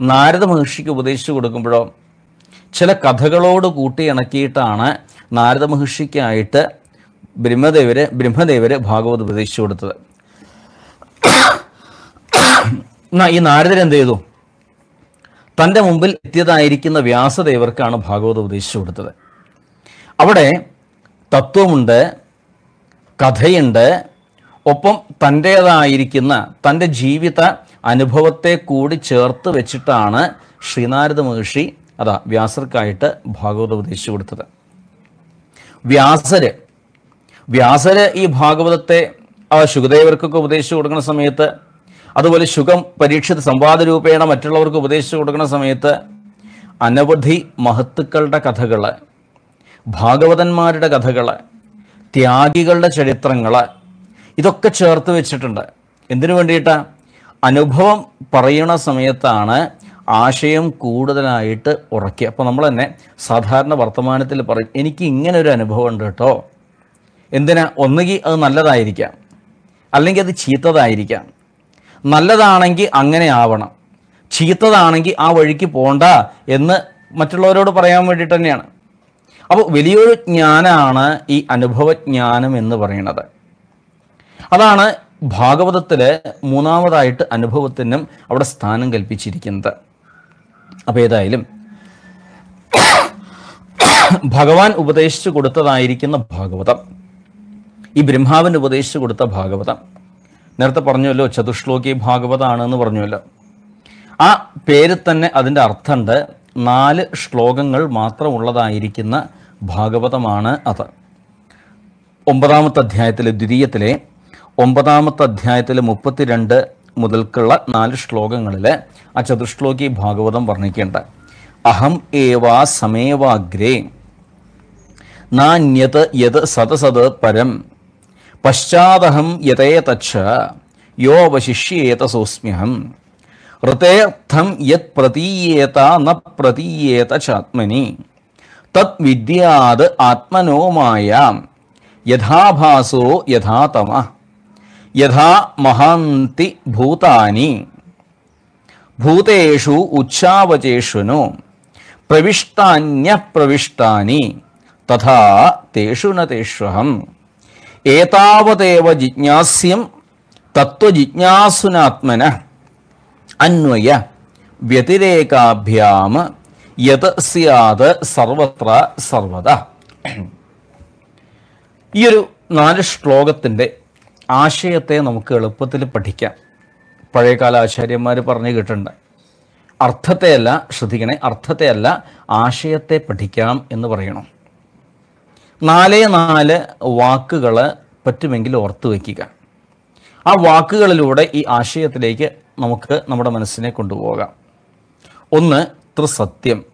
നാരദ മഹർഷിക്ക് ഉപദേശിച്ചു കൊടുക്കുമ്പോഴോ ചില കഥകളോട് കൂട്ടി ഇണക്കിയിട്ടാണ് നാരദ മഹർഷിക്കായിട്ട് ബ്രഹ്മദേവര് ബ്രഹ്മദേവര് ഭാഗവത് ഉപദേശിച്ചു കൊടുത്തത്. എന്നാ ഈ നാരദർ എന്ത് ചെയ്തു? തന്റെ മുമ്പിൽ എത്തിയതായിരിക്കുന്ന വ്യാസദേവർക്കാണ് ഭാഗവത ഉപദേശിച്ചു കൊടുത്തത്. അവിടെ തത്വമുണ്ട് കഥയുണ്ട് ഒപ്പം തന്റേതായിരിക്കുന്ന തന്റെ ജീവിത അനുഭവത്തെ കൂടി ചേർത്ത് വെച്ചിട്ടാണ് ശ്രീനാരദ മഹർഷി അതാ വ്യാസർക്കായിട്ട് ഭാഗവത ഉപദേശിച്ചു കൊടുത്തത്. വ്യാസര് വ്യാസര് ഈ ഭാഗവതത്തെ ആ ശുഗദേവർക്കൊക്കെ ഉപദേശിച്ചു കൊടുക്കുന്ന സമയത്ത് അതുപോലെ ശുഖം പരീക്ഷിത സംവാദ രൂപേണ മറ്റുള്ളവർക്ക് ഉപദേശിച്ചു കൊടുക്കുന്ന സമയത്ത് അനവധി മഹത്തുക്കളുടെ കഥകൾ ഭാഗവതന്മാരുടെ കഥകൾ ത്യാഗികളുടെ ചരിത്രങ്ങൾ ഇതൊക്കെ ചേർത്ത് വെച്ചിട്ടുണ്ട്. എന്തിനു വേണ്ടിയിട്ട്? അനുഭവം പറയുന്ന സമയത്താണ് ആശയം കൂടുതലായിട്ട് ഉറക്കുക അപ്പോൾ നമ്മൾ തന്നെ സാധാരണ വർത്തമാനത്തിൽ പറയും എനിക്ക് ഇങ്ങനെ ഒരു അനുഭവം ഉണ്ട് കേട്ടോ. എന്തിനാ? ഒന്നുകിൽ അത് നല്ലതായിരിക്കാം. അല്ലെങ്കിൽ അത് ചീത്തതായിരിക്കാം. നല്ലതാണെങ്കിൽ അങ്ങനെ ആവണം. ചീത്തതാണെങ്കിൽ ആ വഴിക്ക് പോണ്ട എന്ന് മറ്റുള്ളവരോട് പറയാൻ വേണ്ടിയിട്ട് തന്നെയാണ്. അപ്പോൾ വലിയൊരു ജ്ഞാനാണ് ഈ അനുഭവജ്ഞാനം എന്ന് പറയുന്നത്. അതാണ് ഭാഗവതത്തിൽ മൂന്നാമതായിട്ട് അനുഭവത്തിനും അവിടെ സ്ഥാനം കൽപ്പിച്ചിരിക്കുന്നത്. അപ്പോൾ ഏതായാലും ഭഗവാൻ ഉപദേശിച്ചു കൊടുത്തതായിരിക്കുന്ന ഭാഗവതം. ഈ ബ്രഹ്മാവിന് ഉപദേശിച്ചു കൊടുത്ത ഭാഗവതം. നേരത്തെ പറഞ്ഞല്ലോ ചതുശ്ലോകി ഭാഗവതാണ് എന്ന് പറഞ്ഞല്ലോ ആ പേര് തന്നെ അതിന്റെ അർത്ഥമുണ്ട് നാല് ശ്ലോകങ്ങൾ മാത്രമുള്ളതായിരിക്കുന്ന ഭാഗവതമാണ് അത്. ഒമ്പതാമത്തെ അധ്യായത്തിലെ ദ്വിതീയത്തിലെ ഒമ്പതാമത്തെ അധ്യായത്തിലെ മുപ്പത്തിരണ്ട് മുതൽക്കുള്ള നാല് ശ്ലോകങ്ങളിൽ ആ ചതുശ്ലോകി ഭാഗവതം വർണിക്കേണ്ട. അഹം ഏവാ സമേവാഗ്രേ. നാന്യത് യത് സതസത് പരം. पश्चादहं यतेतच्च योऽवशिष्येतसोऽस्म्यहम् ऋतेऽर्थं यत् प्रतीयेत न प्रतीयेत चात्मनि तत् विद्याद् आत्मनो माया यथाभासो यथा तमः। यथा महान्ति भूतानि। भूतेषु उच्छावचेषु नु प्रविष्टान्यः प्रविष्टानि तथा तेषु न तेष्वहम्। ഏതാവതേവ ജിജ്ഞാസ്യം തത്വജിജ്ഞാസുനാത്മന അന്വയ വ്യതിരേകാഭ്യാം യത് സ്യാത് സർവത്ര സർവത. ഈ ഒരു നാല് ശ്ലോകത്തിന്റെ ആശയത്തെ നമുക്ക് എളുപ്പത്തിൽ പഠിക്കാം. പഴയകാല ആചാര്യന്മാർ പറഞ്ഞു കേട്ടിട്ടുണ്ട്. അർത്ഥത്തെയല്ല ശ്രദ്ധിക്കണേ അർത്ഥത്തെയല്ല ആശയത്തെ പഠിക്കാം എന്ന് പറയണം. നാലേ നാല് വാക്കുകൾ പറ്റുമെങ്കിൽ ഓർത്തു വയ്ക്കുക. ആ വാക്കുകളിലൂടെ ഈ ആശയത്തിലേക്ക് നമുക്ക് നമ്മുടെ മനസ്സിനെ കൊണ്ടുപോകാം. ഒന്ന് ത്രിസത്യം.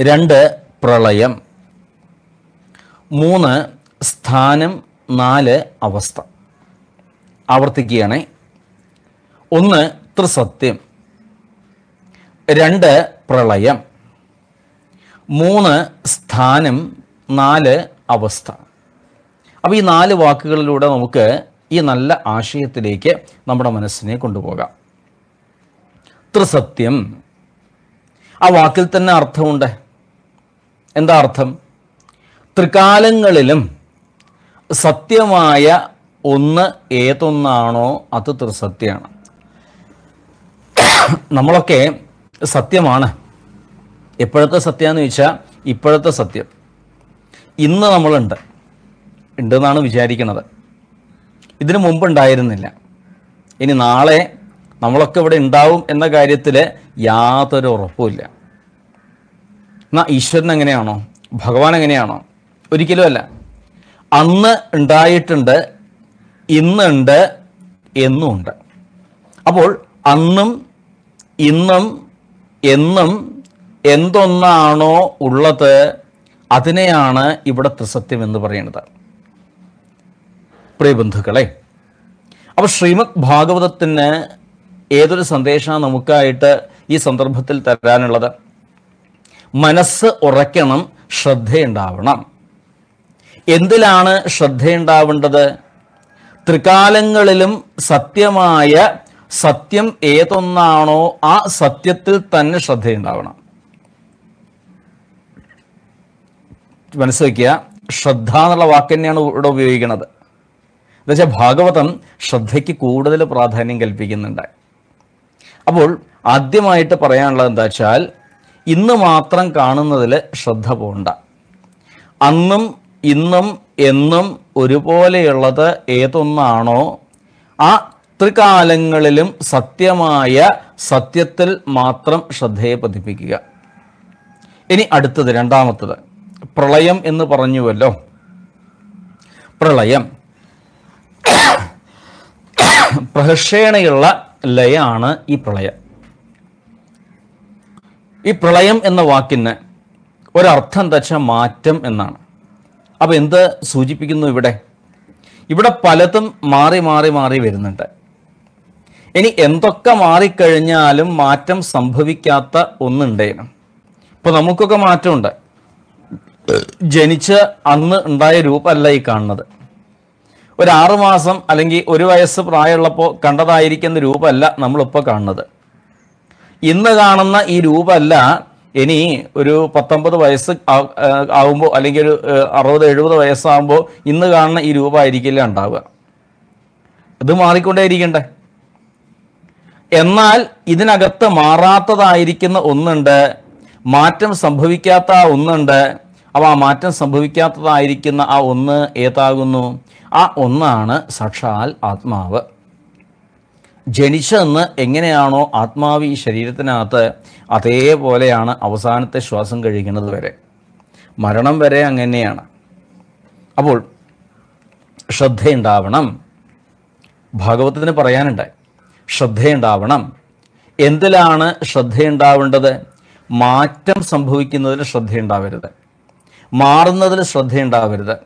രണ്ട് പ്രളയം. മൂന്ന് സ്ഥാനം. നാല് അവസ്ഥ. ആവർത്തിക്കുകയാണേ. ഒന്ന് ത്രിസത്യം. രണ്ട് പ്രളയം. മൂന്ന് സ്ഥാനം. നാല് അവസ്ഥ. അപ്പോൾ ഈ നാല് വാക്കുകളിലൂടെ നമുക്ക് ഈ നല്ല ആശയത്തിലേക്ക് നമ്മുടെ മനസ്സിനെ കൊണ്ടുപോകാം. ത്രിസത്യം. ആ വാക്കിൽ തന്നെ അർത്ഥമുണ്ട്. എന്താ അർത്ഥം? ത്രികാലങ്ങളിലും സത്യമായ ഒന്ന് ഏതൊന്നാണോ അത് ത്രിസത്യമാണ്. നമ്മളൊക്കെ സത്യമാണ്. എപ്പോഴത്തെ സത്യമെന്ന് ചോദിച്ചാൽ ഇപ്പോഴത്തെ സത്യം. ഇന്ന് നമ്മളുണ്ട്. ഉണ്ടെന്നാണ് വിചാരിക്കുന്നത് ഇതിനു മുമ്പ് ഉണ്ടായിരുന്നില്ല ഇനി നാളെ നമ്മളൊക്കെ ഇവിടെ ഉണ്ടാവും എന്ന കാര്യത്തിൽ യാതൊരു ഉറപ്പുമില്ല. എന്നാൽ ഈശ്വരൻ എങ്ങനെയാണോ? ഭഗവാൻ എങ്ങനെയാണോ? ഒരിക്കലും അല്ല. അന്ന് ഉണ്ടായിട്ടുണ്ട് ഇന്നുണ്ട് എന്നുമുണ്ട് അപ്പോൾ അന്നും ഇന്നും എന്നും എന്തൊന്നാണോ ഉള്ളത് അതിനെയാണ് ഇവിടെ ത്രിസത്യം എന്ന് പറയുന്നത്. പ്രിയ ബന്ധുക്കളെ അപ്പോൾ ശ്രീമദ് ഭാഗവതത്തിന് ഏതൊരു സന്ദേശമാണ് നമുക്കായിട്ട് ഈ സന്ദർഭത്തിൽ തരാനുള്ളത്? മനസ്സ് ഉറയ്ക്കണം ശ്രദ്ധയുണ്ടാവണം. എന്തിലാണ് ശ്രദ്ധയുണ്ടാവേണ്ടത്? ത്രികാലങ്ങളിലും സത്യമായ സത്യം ഏതൊന്നാണോ ആ സത്യത്തിൽ തന്നെ ശ്രദ്ധയുണ്ടാവണം. മനസ്സിലാക്കുക ശ്രദ്ധ എന്നുള്ള വാക്ക് തന്നെയാണ് ഇവിടെ ഉപയോഗിക്കുന്നത് എന്നുവെച്ചാൽ ഭാഗവതം ശ്രദ്ധയ്ക്ക് കൂടുതൽ പ്രാധാന്യം കൽപ്പിക്കുന്നുണ്ട്. അപ്പോൾ ആദ്യമായിട്ട് പറയാനുള്ളത് എന്താ വെച്ചാൽ ഇന്ന് മാത്രം കാണുന്നതിൽ ശ്രദ്ധ പോണ്ട. അന്നും ഇന്നും എന്നും ഒരുപോലെയുള്ളത് ഏതൊന്നാണോ ആ ത്രികാലങ്ങളിലും സത്യമായ സത്യത്തിൽ മാത്രം ശ്രദ്ധയെ പതിപ്പിക്കുക. ഇനി അടുത്തത് രണ്ടാമത്തത്. പ്രളയം എന്ന് പറഞ്ഞുവല്ലോ. പ്രളയം. പ്രഹർഷേണയുള്ള ലയാണ് ഈ പ്രളയം. ഈ പ്രളയം എന്ന വാക്കിന് ഒരർത്ഥം വെച്ചാൽ മാറ്റം എന്നാണ്. അപ്പോൾ എന്ത് സൂചിപ്പിക്കുന്നു ഇവിടെ? ഇവിടെ പലതും മാറി മാറി മാറി വരുന്നുണ്ട്. ഇനി എന്തൊക്കെ മാറിക്കഴിഞ്ഞാലും മാറ്റം സംഭവിക്കാത്ത ഒന്നുണ്ടേനും ഇപ്പോൾ നമുക്കൊക്കെ മാറ്റമുണ്ട്. ജനിച്ച് അന്ന് ഉണ്ടായ രൂപമല്ല ഈ കാണുന്നത്. ഒരു ആറു മാസം അല്ലെങ്കിൽ ഒരു വയസ്സ് പ്രായമുള്ളപ്പോൾ കണ്ടതായിരിക്കുന്ന രൂപമല്ല നമ്മളിപ്പോൾ കാണുന്നത്. ഇന്ന് കാണുന്ന ഈ രൂപമല്ല ഇനി ഒരു പത്തൊമ്പത് വയസ്സ് ആവുമ്പോൾ അല്ലെങ്കിൽ ഒരു അറുപത് എഴുപത് വയസ്സാകുമ്പോൾ ഇന്ന് കാണുന്ന ഈ രൂപമായിരിക്കില്ല ഉണ്ടാവുക. ഇത് മാറിക്കൊണ്ടേയിരിക്കണ്ടേ? എന്നാൽ ഇതിനകത്ത് മാറാത്തതായിരിക്കുന്ന ഒന്നുണ്ട് മാറ്റം സംഭവിക്കാത്ത ഒന്നുണ്ട് അപ്പോൾ ആ മാറ്റം സംഭവിക്കാത്തതായിരിക്കുന്ന ആ ഒന്ന് ഏതാകുന്നു? ആ ഒന്നാണ് സാക്ഷാൽ ആത്മാവ്. ജനിച്ചെന്ന് എങ്ങനെയാണോ ആത്മാവ് ഈ ശരീരത്തിനകത്ത് അതേപോലെയാണ് അവസാനത്തെ ശ്വാസം കഴിക്കുന്നത് വരെ. മരണം വരെ അങ്ങനെയാണ്. അപ്പോൾ ശ്രദ്ധയുണ്ടാവണം. ഭാഗവതത്തിന് പറയാനുണ്ടായി ശ്രദ്ധയുണ്ടാവണം. എന്തിലാണ് ശ്രദ്ധയുണ്ടാവേണ്ടത്? മാറ്റം സംഭവിക്കുന്നതിൽ ശ്രദ്ധയുണ്ടാവരുത്. മാറുന്നതിൽ ശ്രദ്ധയുണ്ടാവരുത്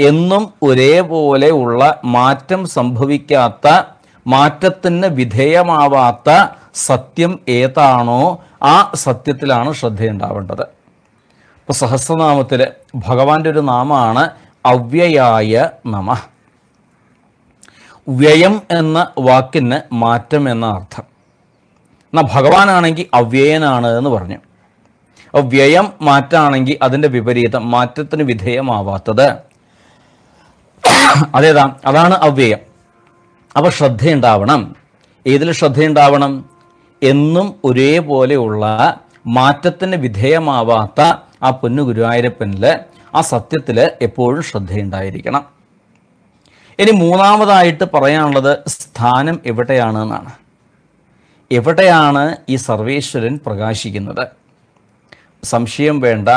എന്നും ഒരേപോലെ ഉള്ള മാറ്റം സംഭവിക്കാത്ത മാറ്റത്തിന് വിധേയമാവാത്ത സത്യം ഏതാണോ ആ സത്യത്തിലാണ് ശ്രദ്ധയുണ്ടാവേണ്ടത്. ഇപ്പോൾ സഹസ്രനാമത്തിൽ ഭഗവാന്റെ ഒരു നാമമാണ് അവ്യയായ നമ. വ്യയം എന്ന വാക്കിന് മാറ്റം എന്ന അർത്ഥം. എന്നാൽ ഭഗവാനാണെങ്കിൽ അവ്യയനാണ് എന്ന് പറഞ്ഞു. വ്യയം മാറ്റാണെങ്കിൽ അതിന്റെ വിപരീതം മാറ്റത്തിന് വിധേയമാവാത്തത്. <coughs> അതേതാ? അതാണ് അവ്യയം. അപ്പോൾ ശ്രദ്ധയുണ്ടാവണം. ഏതിൽ ശ്രദ്ധയുണ്ടാവണം? എന്നും ഒരേപോലെയുള്ള മാറ്റത്തിന് വിധേയമാവാത്ത ആ പൊന്നു ഗുരുവായൂരപ്പനിൽ ആ സത്യത്തിൽ എപ്പോഴും ശ്രദ്ധയുണ്ടായിരിക്കണം. ഇനി മൂന്നാമതായിട്ട് പറയാനുള്ളത് സ്ഥാനം എവിടെയാണ് എന്നാണ് എവിടെയാണ് ഈ സർവേശ്വരൻ പ്രകാശിക്കുന്നത്? സംശയം വേണ്ട.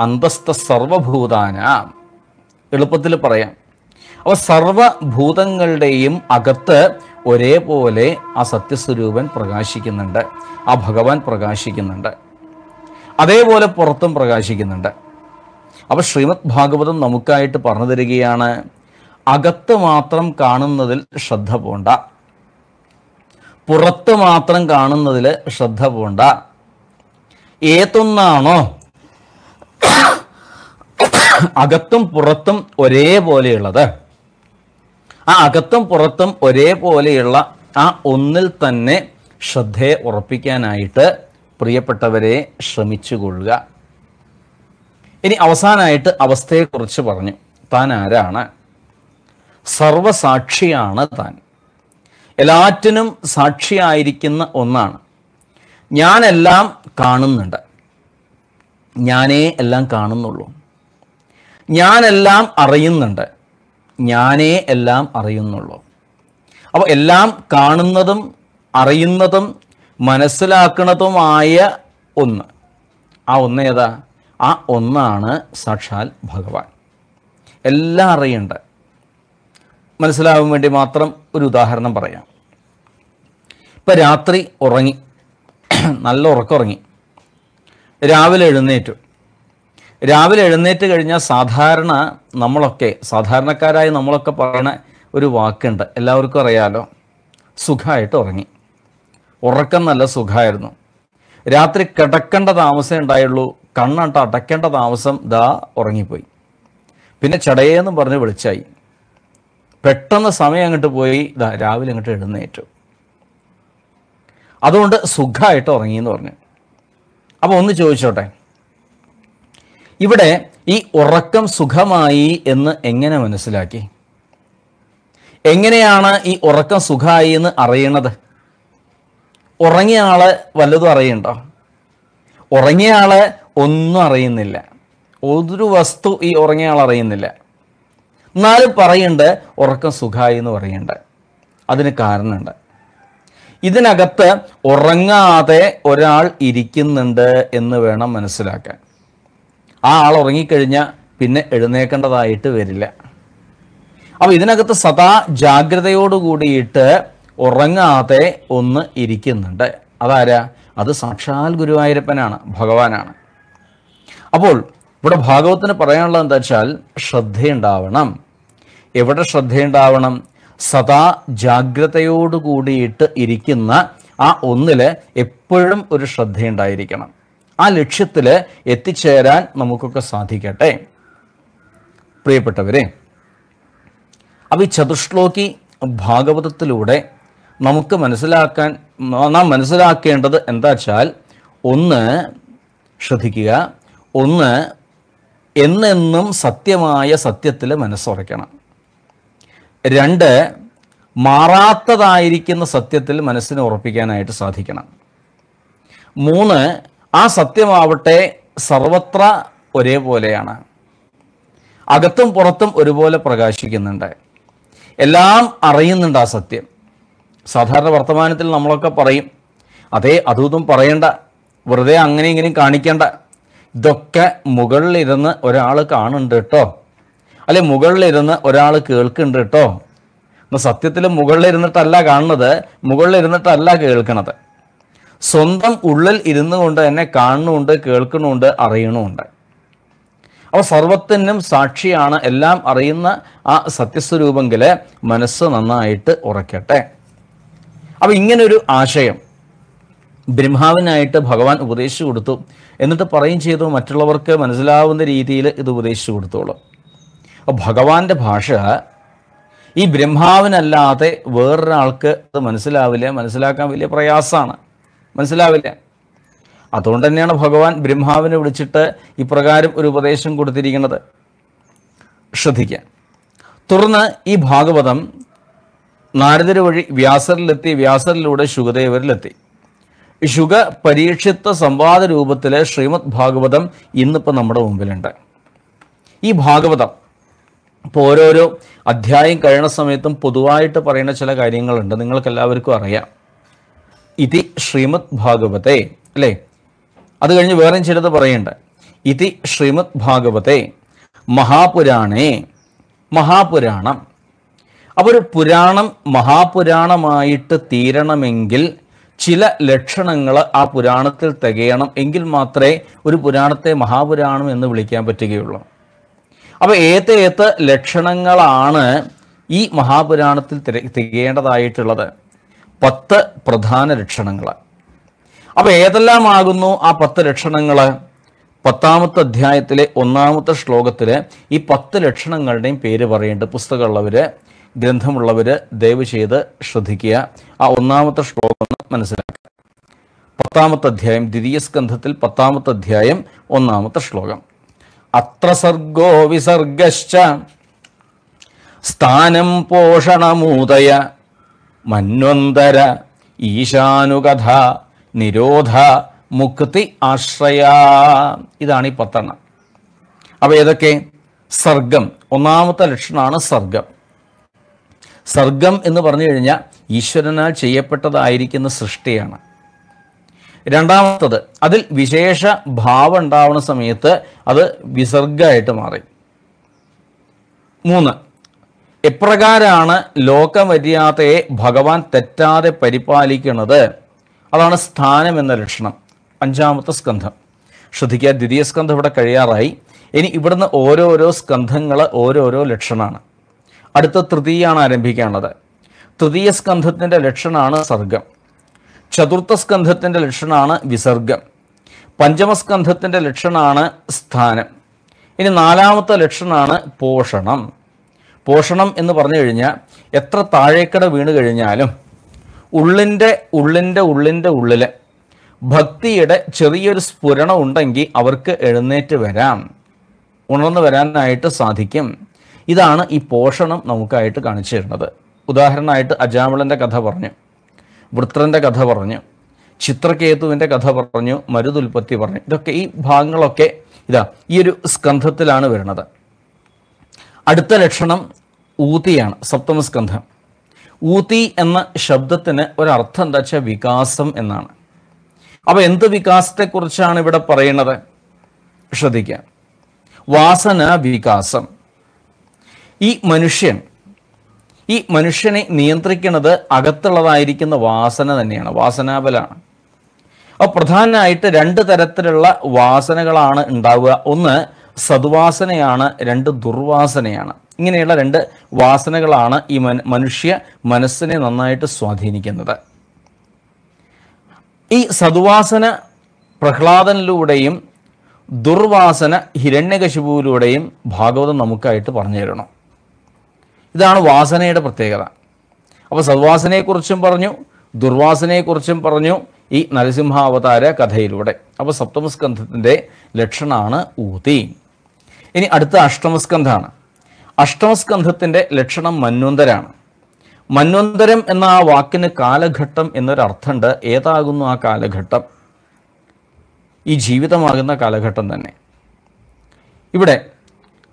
അന്തസ്ഥ സർവഭൂതാന. എളുപ്പത്തിൽ പറയാം. അപ്പോൾ സർവഭൂതങ്ങളുടെയും അകത്ത് ഒരേപോലെ ആ സത്യസ്വരൂപൻ പ്രകാശിക്കുന്നുണ്ട്. ആ ഭഗവാൻ പ്രകാശിക്കുന്നുണ്ട്. അതേപോലെ പുറത്തും പ്രകാശിക്കുന്നുണ്ട്. അപ്പോൾ ശ്രീമദ് ഭാഗവതം നമുക്കായിട്ട് പറഞ്ഞു തരികയാണ് അകത്ത് മാത്രം കാണുന്നതിൽ ശ്രദ്ധ പോണ്ട. പുറത്ത് മാത്രം കാണുന്നതിൽ ശ്രദ്ധ പോണ്ട. ഏതൊന്നാണോ? അകത്തും പുറത്തും ഒരേപോലെയുള്ളത്. ആ അകത്തും പുറത്തും ഒരേപോലെയുള്ള ആ ഒന്നിൽ തന്നെ ശ്രദ്ധയെ ഉറപ്പിക്കാനായിട്ട് പ്രിയപ്പെട്ടവരെ ശ്രമിച്ചുകൊള്ളുക. ഇനി അവസാനമായിട്ട് അവസ്ഥയെക്കുറിച്ച് പറഞ്ഞു. താൻ ആരാണ്? സർവസാക്ഷിയാണ് താൻ. എല്ലാറ്റിനും സാക്ഷിയായിരിക്കുന്ന ഒന്നാണ്. ഞാനെല്ലാം കാണുന്നുണ്ട്. ഞാനേ എല്ലാം കാണുന്നുള്ളൂ. ഞാനെല്ലാം അറിയുന്നുണ്ട്. ഞാനേ എല്ലാം അറിയുന്നുള്ളൂ. അപ്പോൾ എല്ലാം കാണുന്നതും അറിയുന്നതും മനസ്സിലാക്കുന്നതുമായ ഒന്ന്. ആ ഒന്ന് ഏതാ? ആ ഒന്നാണ് സാക്ഷാൽ ഭഗവാൻ. എല്ലാം അറിയണ്ട. മനസ്സിലാവാൻ വേണ്ടി മാത്രം ഒരു ഉദാഹരണം പറയാം. ഇപ്പം രാത്രി ഉറങ്ങി നല്ല ഉറക്കുറങ്ങി. രാവിലെ എഴുന്നേറ്റു. രാവിലെ എഴുന്നേറ്റ് കഴിഞ്ഞാൽ സാധാരണ നമ്മളൊക്കെ സാധാരണക്കാരായ നമ്മളൊക്കെ പറയുന്ന ഒരു വാക്കുണ്ട്. എല്ലാവർക്കും അറിയാലോ. സുഖമായിട്ട് ഉറങ്ങി. ഉറക്കം നല്ല സുഖമായിരുന്നു. രാത്രി കിടക്കേണ്ട താമസമേ ഉണ്ടായുള്ളൂ. കണ്ണട്ട് അടയ്ക്കേണ്ട താമസം ദാ ഉറങ്ങിപ്പോയി. പിന്നെ ചടയേന്നും പറഞ്ഞ് വിളിച്ചായി. പെട്ടെന്ന് സമയം അങ്ങോട്ട് പോയി. ദാ രാവിലെ അങ്ങോട്ട് എഴുന്നേറ്റു. അതുകൊണ്ട് സുഖമായിട്ട് ഉറങ്ങി എന്ന് പറഞ്ഞു. അപ്പോൾ ഒന്ന് ചോദിച്ചോട്ടെ. ഇവിടെ ഈ ഉറക്കം സുഖമായി എന്ന് എങ്ങനെ മനസ്സിലാക്കി? എങ്ങനെയാണ് ഈ ഉറക്കം സുഖമായി എന്ന് അറിയണത്? ഉറങ്ങിയ ആൾ വല്ലതും അറിയണ്ടോ ഉറങ്ങിയ ആൾ ഒന്നും അറിയുന്നില്ല. ഒരു വസ്തു ഈ ഉറങ്ങിയ ആൾ അറിയുന്നില്ല. എന്നാലും പറയുന്നുണ്ട് ഉറക്കം സുഖമായി എന്ന് പറയുന്നുണ്ട്. അതിന് കാരണമുണ്ട്. ഇതിനകത്ത് ഉറങ്ങാതെ ഒരാൾ ഇരിക്കുന്നുണ്ട് എന്ന് വേണം മനസ്സിലാക്കാൻ. ആ ആൾ ഉറങ്ങിക്കഴിഞ്ഞാൽ പിന്നെ എഴുന്നേക്കേണ്ടതായിട്ട് വരില്ല. അപ്പോൾ ഇതിനകത്ത് സദാ ജാഗ്രതയോട് കൂടിയിട്ട് ഉറങ്ങാതെ ഒന്ന് ഇരിക്കുന്നുണ്ട്. അതാരാ? അത് സാക്ഷാൽ ഗുരുവായൂരപ്പനാണ് ഭഗവാനാണ്. അപ്പോൾ ഇവിടെ ഭാഗവത്തിന് പറയാനുള്ളത് എന്താ വെച്ചാൽ ശ്രദ്ധയുണ്ടാവണം. എവിടെ ശ്രദ്ധയുണ്ടാവണം? സദാ ജാഗ്രതയോടുകൂടിയിട്ട് ഇരിക്കുന്ന ആ ഒന്നിൽ എപ്പോഴും ഒരു ശ്രദ്ധയുണ്ടായിരിക്കണം. ആ ലക്ഷ്യത്തിൽ എത്തിച്ചേരാൻ നമുക്കൊക്കെ സാധിക്കട്ടെ. പ്രിയപ്പെട്ടവരെ അപ്പോൾ ഈ ചതുശ്ലോകി ഭാഗവതത്തിലൂടെ നമുക്ക് മനസ്സിലാക്കാൻ നാം മനസ്സിലാക്കേണ്ടത് എന്താ വെച്ചാൽ ഒന്ന് ശ്രദ്ധിക്കുക. ഒന്ന് എന്നെന്നും സത്യമായ സത്യത്തിൽ മനസ്സുറയ്ക്കണം. രണ്ട് മാറാത്തതായിരിക്കുന്ന സത്യത്തിൽ മനസ്സിനെ ഉറപ്പിക്കാനായിട്ട് സാധിക്കണം. മൂന്ന് ആ സത്യമാവട്ടെ സർവത്ര ഒരേപോലെയാണ്. അകത്തും പുറത്തും ഒരുപോലെ പ്രകാശിക്കുന്നുണ്ട്. എല്ലാം അറിയുന്നുണ്ട് ആ സത്യം. സാധാരണ വർത്തമാനത്തിൽ നമ്മളൊക്കെ പറയും അതേ അതും പറയണ്ട. വെറുതെ അങ്ങനെ ഇങ്ങനെയും കാണിക്കേണ്ട. ഇതൊക്കെ മുകളിലിരുന്ന് ഒരാൾ കാണുന്നുണ്ട് കേട്ടോ. അല്ലെ മുകളിലിരുന്ന് ഒരാൾ കേൾക്കുന്നുണ്ട് കേട്ടോ. എന്നാൽ സത്യത്തിൽ മുകളിലിരുന്നിട്ടല്ല കാണുന്നത് മുകളിലിരുന്നിട്ടല്ല കേൾക്കണത്. സ്വന്തം ഉള്ളിൽ ഇരുന്നു കൊണ്ട് തന്നെ കാണുന്നുണ്ട് കേൾക്കണമുണ്ട് അറിയണമുണ്ട് അപ്പോൾ സർവത്തിനും സാക്ഷിയാണ് എല്ലാം അറിയുന്ന ആ സത്യസ്വരൂപെങ്കിൽ മനസ്സ് നന്നായിട്ട് ഉറക്കട്ടെ. അപ്പോൾ ഇങ്ങനൊരു ആശയം. ബ്രഹ്മാവിനായിട്ട് ഭഗവാൻ ഉപദേശിച്ചു കൊടുത്തു. എന്നിട്ട് പറയും ചെയ്തു മറ്റുള്ളവർക്ക് മനസ്സിലാവുന്ന രീതിയിൽ ഇത് ഉപദേശിച്ചു കൊടുത്തോളൂ. ഭഗവാന്റെ ഭാഷ ഈ ബ്രഹ്മാവിനല്ലാതെ വേറൊരാൾക്ക് അത് മനസ്സിലാവില്ല മനസ്സിലാക്കാൻ വലിയ പ്രയാസമാണ് മനസ്സിലാവില്ല. അതുകൊണ്ട് തന്നെയാണ് ഭഗവാൻ ബ്രഹ്മാവിനെ വിളിച്ചിട്ട് ഇപ്രകാരം ഒരു ഉപദേശം കൊടുത്തിരിക്കുന്നത്. ശ്രദ്ധിക്കുക തുടർന്ന് ഈ ഭാഗവതം നാരദര് വഴി വ്യാസരിലെത്തി വ്യാസരിലൂടെ ശുഗദേവരിലെത്തി. ശുഗ പരീക്ഷിത്ത സംവാദ രൂപത്തിലെ ശ്രീമദ് ഭാഗവതം ഇന്നിപ്പോൾ നമ്മുടെ മുമ്പിലുണ്ട്. ഈ ഭാഗവതം ഇപ്പോൾ ഓരോരോ അധ്യായം കഴിയണ സമയത്തും പൊതുവായിട്ട് പറയുന്ന ചില കാര്യങ്ങളുണ്ട്. നിങ്ങൾക്ക് എല്ലാവർക്കും അറിയാം. ഇതി ശ്രീമദ് ഭാഗവത്തെ അല്ലേ? അത് കഴിഞ്ഞ് വേറെയും ചിലത് പറയണ്ട ഇതി ശ്രീമദ് ഭാഗവത്തെ മഹാപുരാണേ മഹാപുരാണം. അപ്പോൾ ഒരു പുരാണം മഹാപുരാണമായിട്ട് തീരണമെങ്കിൽ ചില ലക്ഷണങ്ങൾ ആ പുരാണത്തിൽ തികയണം. എങ്കിൽ മാത്രമേ ഒരു പുരാണത്തെ മഹാപുരാണം എന്ന് വിളിക്കാൻ പറ്റുകയുള്ളൂ. അപ്പോൾ ഏത് ഏത് ലക്ഷണങ്ങളാണ് ഈ മഹാപുരാണത്തിൽ തികേണ്ടതായിട്ടുള്ളത് പത്ത് പ്രധാന ലക്ഷണങ്ങൾ. അപ്പോൾ ഏതെല്ലാമാകുന്നു ആ പത്ത് ലക്ഷണങ്ങൾ? പത്താമത്തെ അധ്യായത്തിലെ ഒന്നാമത്തെ ശ്ലോകത്തിൽ ഈ പത്ത് ലക്ഷണങ്ങളുടെയും പേര് പറയുന്നുണ്ട് പുസ്തകമുള്ളവർ ഗ്രന്ഥമുള്ളവർ ദയവ് ചെയ്ത് ശ്രദ്ധിക്കുക. ആ ഒന്നാമത്തെ ശ്ലോകം മനസ്സിലാക്കുക. പത്താമത്തെ അധ്യായം ദ്വിതീയ സ്കന്ധത്തിൽ പത്താമത്തെ അധ്യായം ഒന്നാമത്തെ ശ്ലോകം. അത്ര സർഗോ വിസർഗശ്ച. സ്ഥാനം പോഷണമൂതയ. മന്വന്തര. ഈശാനുകഥ. നിരോധ. മുക്തി ആശ്രയ. ഇതാണ് ഈ പത്തെണ്ണം. അപ്പോൾ ഏതൊക്കെ? സർഗം. ഒന്നാമത്തെ ലക്ഷണമാണ് സർഗം. സർഗം എന്ന് പറഞ്ഞു കഴിഞ്ഞാൽ ഈശ്വരനാൽ ചെയ്യപ്പെട്ടതായിരിക്കുന്ന സൃഷ്ടിയാണ്. രണ്ടാമത്തത് അതിൽ വിശേഷ ഭാവം ഉണ്ടാവുന്ന സമയത്ത് അത് വിസർഗമായിട്ട് മാറി. മൂന്ന് എപ്രകാരാണ് ലോകമര്യാദയെ ഭഗവാൻ തെറ്റാതെ പരിപാലിക്കുന്നത്? അതാണ് സ്ഥാനം എന്ന ലക്ഷണം. അഞ്ചാമത്തെ സ്കന്ധം. ശ്രദ്ധിക്കുക ദ്വിതീയ സ്കന്ധം ഇവിടെ കഴിയാറായി. ഇനി ഇവിടുന്ന് ഓരോരോ സ്കന്ധങ്ങൾ ഓരോരോ ലക്ഷണമാണ് അടുത്ത തൃതീയാണ് ആരംഭിക്കാനുള്ളത് തൃതീയ സ്കന്ധത്തിന്റെ ലക്ഷണമാണ് സർഗം. ചതുർത്ഥ സ്കന്ധത്തിന്റെ ലക്ഷണമാണ് വിസർഗം. പഞ്ചമസ്കന്ധത്തിന്റെ ലക്ഷണമാണ് സ്ഥാനം. ഇനി നാലാമത്തെ ലക്ഷണമാണ് പോഷണം. പോഷണം എന്ന് പറഞ്ഞു കഴിഞ്ഞാൽ എത്ര താഴേക്കട വീണ് കഴിഞ്ഞാലും ഉള്ളിന്റെ ഉള്ളിന്റെ ഉള്ളിന്റെ ഉള്ളിൽ ഭക്തിയുടെ ചെറിയൊരു സ്ഫുരണം ഉണ്ടെങ്കിൽ അവർക്ക് എഴുന്നേറ്റ് വരാം. ഉണർന്നു വരാനായിട്ട് സാധിക്കും. ഇതാണ് ഈ പോഷണം നമുക്കായിട്ട് കാണിച്ചു തരുന്നത്. ഉദാഹരണമായിട്ട് അജാമിളന്റെ കഥ പറഞ്ഞു. വൃത്രന്റെ കഥ പറഞ്ഞു ചിത്രകേതുവിന്റെ കഥ പറഞ്ഞു മരുതുൽപ്പത്തി പറഞ്ഞു. ഇതൊക്കെ ഈ ഭാഗങ്ങളൊക്കെ ഇതാ ഈ ഒരു സ്കന്ധത്തിലാണ് വരുന്നത്. അടുത്ത ലക്ഷണം ഊതിയാണ് സപ്തമസ്കന്ധം ഊതി എന്ന ശബ്ദത്തിന് ഒരർത്ഥം എന്താ വെച്ചാൽ വികാസം എന്നാണ്. അപ്പോൾ എന്ത് വികാസത്തെക്കുറിച്ചാണ് ഇവിടെ പറയുന്നത് ശ്രദ്ധിക്കുക വാസന വികാസം. ഈ മനുഷ്യൻ ഈ മനുഷ്യനെ നിയന്ത്രിക്കുന്നത് അകത്തുള്ളതായിരിക്കുന്ന വാസന തന്നെയാണ് വാസനാബലാണ്. അപ്പോൾ പ്രധാനമായിട്ട് രണ്ട് തരത്തിലുള്ള വാസനകളാണ് ഉണ്ടാവുക. ഒന്ന് സദ്വാസനയാണ് രണ്ട് ദുർവാസനയാണ്. ഇങ്ങനെയുള്ള രണ്ട് വാസനകളാണ് ഈ മന- മനുഷ്യ മനസ്സിനെ നന്നായിട്ട് സ്വാധീനിക്കുന്നത്. ഈ സദ്വാസന പ്രഹ്ലാദനിലൂടെയും ദുർവാസന ഹിരണ്യകശിപുവിലൂടെയും ഭാഗവതം നമുക്കായിട്ട് പറഞ്ഞു തരണം. ഇതാണ് വാസനയുടെ പ്രത്യേകത. അപ്പോൾ സദ്വാസനയെക്കുറിച്ചും പറഞ്ഞു ദുർവാസനയെക്കുറിച്ചും പറഞ്ഞു ഈ നരസിംഹാവതാര കഥയിലൂടെ. അപ്പോൾ സപ്തമസ്കന്ധത്തിന്റെ ലക്ഷണമാണ് ഊതി. ഇനി അടുത്ത അഷ്ടമസ്കന്ധാണ്. അഷ്ടമസ്കന്ധത്തിന്റെ ലക്ഷണം മന്വന്തരാണ്. മന്വന്തരം എന്ന ആ വാക്കിന് കാലഘട്ടം എന്നൊരർത്ഥമുണ്ട്. ഏതാകുന്നു ആ കാലഘട്ടം? ഈ ജീവിതമാകുന്ന കാലഘട്ടം തന്നെ. ഇവിടെ